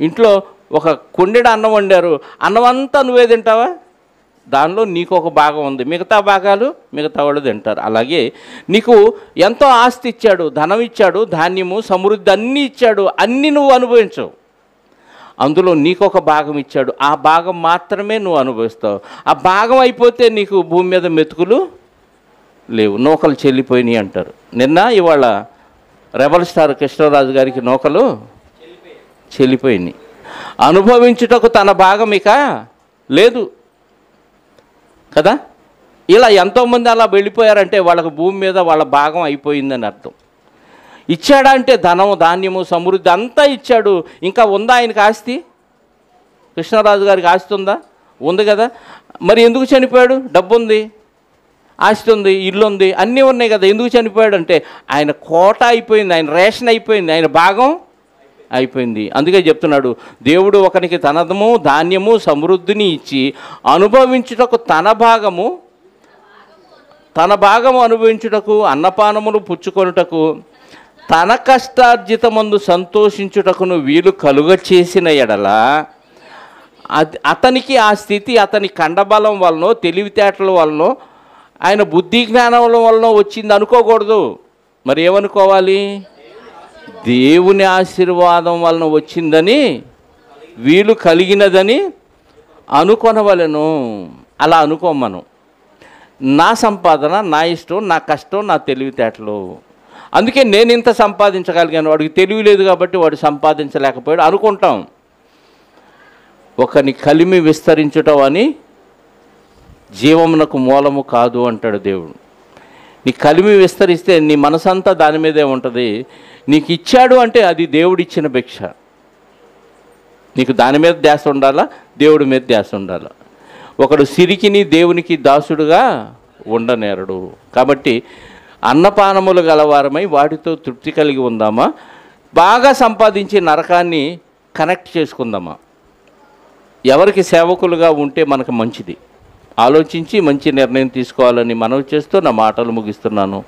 ఇంట్లో ఒక కొండెడు అన్నం వండారు. అన్నం అంతా నువ్వే తింటావా? దానిలో నీకు ఒక భాగం ఉంది. మిగతా భాగాలు మిగతా వాళ్ళు తింటారు. అలాగే నీకు ఎంతో ఆస్తి ఇచ్చాడు ధనం ఇచ్చాడు ధాన్యము సమృద్ధి అన్నీ ఇచ్చాడు. అన్నీ నువ్వు అనుభవించవు. అందులో నీకు ఒక భాగం ఇచ్చాడు. ఆ భాగం మాత్రమే నువ్వు అనుభవిస్తావు. ఆ భాగం అయిపోతే నీకు భూమి మీద మెతుకులు లేవు. నూకలు చెల్లిపోయినాయి అంటారు. నిన్న ఇవాళ రెబల్ స్టార్ కృష్ణరాజు గారికి నూకలు చెల్లిపోయినాయి అనుభవించుటకు తన భాగం ఇక లేదు. కదా? ఇలా ఎంతోమంది అలా వెళ్ళిపోయారంటే వాళ్ళకు భూమి మీద వాళ్ళ భాగం అయిపోయిందని అర్థం. ఇచ్చాడా అంటే ధనం ధాన్యము సమృద్ధి అంతా ఇచ్చాడు. ఇంకా ఉందా ఆయనకి ఆస్తి? కృష్ణరాజు గారికి ఆస్తి ఉందా? ఉంది కదా. మరి ఎందుకు చనిపోయాడు? డబ్బు ఉంది ఆస్తి ఉంది ఇల్లు ఉంది అన్నీ ఉన్నాయి కదా. ఎందుకు చనిపోయాడు అంటే ఆయన కోట అయిపోయింది ఆయన రేషన్ అయిపోయింది ఆయన భాగం అయిపోయింది. అందుకే చెప్తున్నాడు దేవుడు ఒకనికి తనదము ధాన్యము సమృద్ధిని ఇచ్చి అనుభవించుటకు తన భాగము తన భాగము అనుభవించుటకు అన్నపానములు పుచ్చుకొనుటకు తన కష్టార్జితమందు సంతోషించుటకును వీలు కలుగ చేసిన ఎడల అతనికి ఆ స్థితి అతని కండబలం వలనో తెలివితేటల వలనో ఆయన బుద్ధి జ్ఞానం వలన వచ్చింది అనుకోకూడదు. మరి ఏమనుకోవాలి? దేవుని ఆశీర్వాదం వలన వచ్చిందని వీలు కలిగినదని అనుకొనవలను. అలా అనుకోమను నా సంపాదన నా ఇష్టం నా కష్టం నా తెలివితేటలు. అందుకే నేను ఇంత సంపాదించగలిగాను. వాడికి తెలివి లేదు కాబట్టి వాడు సంపాదించలేకపోయాడు అనుకుంటాం. ఒకని కలిమి విస్తరించటం అని జీవమునకు మూలము కాదు అంటాడు దేవుడు. నీ కలిమి విస్తరిస్తే నీ మనసంతా దాని మీదే ఉంటుంది. నీకు ఇచ్చాడు అంటే అది దేవుడిచ్చిన భిక్ష. నీకు దాని మీద ధ్యాస ఉండాలా? దేవుడి మీద ధ్యాస ఉండాలా? ఒకడు సిరికిని దేవునికి దాసుడుగా ఉండనేరడు. కాబట్టి అన్నపానములు గలవారమై వాటితో తృప్తి కలిగి ఉందామా? బాగా సంపాదించి నరకాన్ని కనెక్ట్ చేసుకుందామా? ఎవరికి సేవకులుగా ఉంటే మనకు మంచిది. ఆలోచించి మంచి నిర్ణయం తీసుకోవాలని మనవి చేస్తూ నా మాటలు ముగిస్తున్నాను.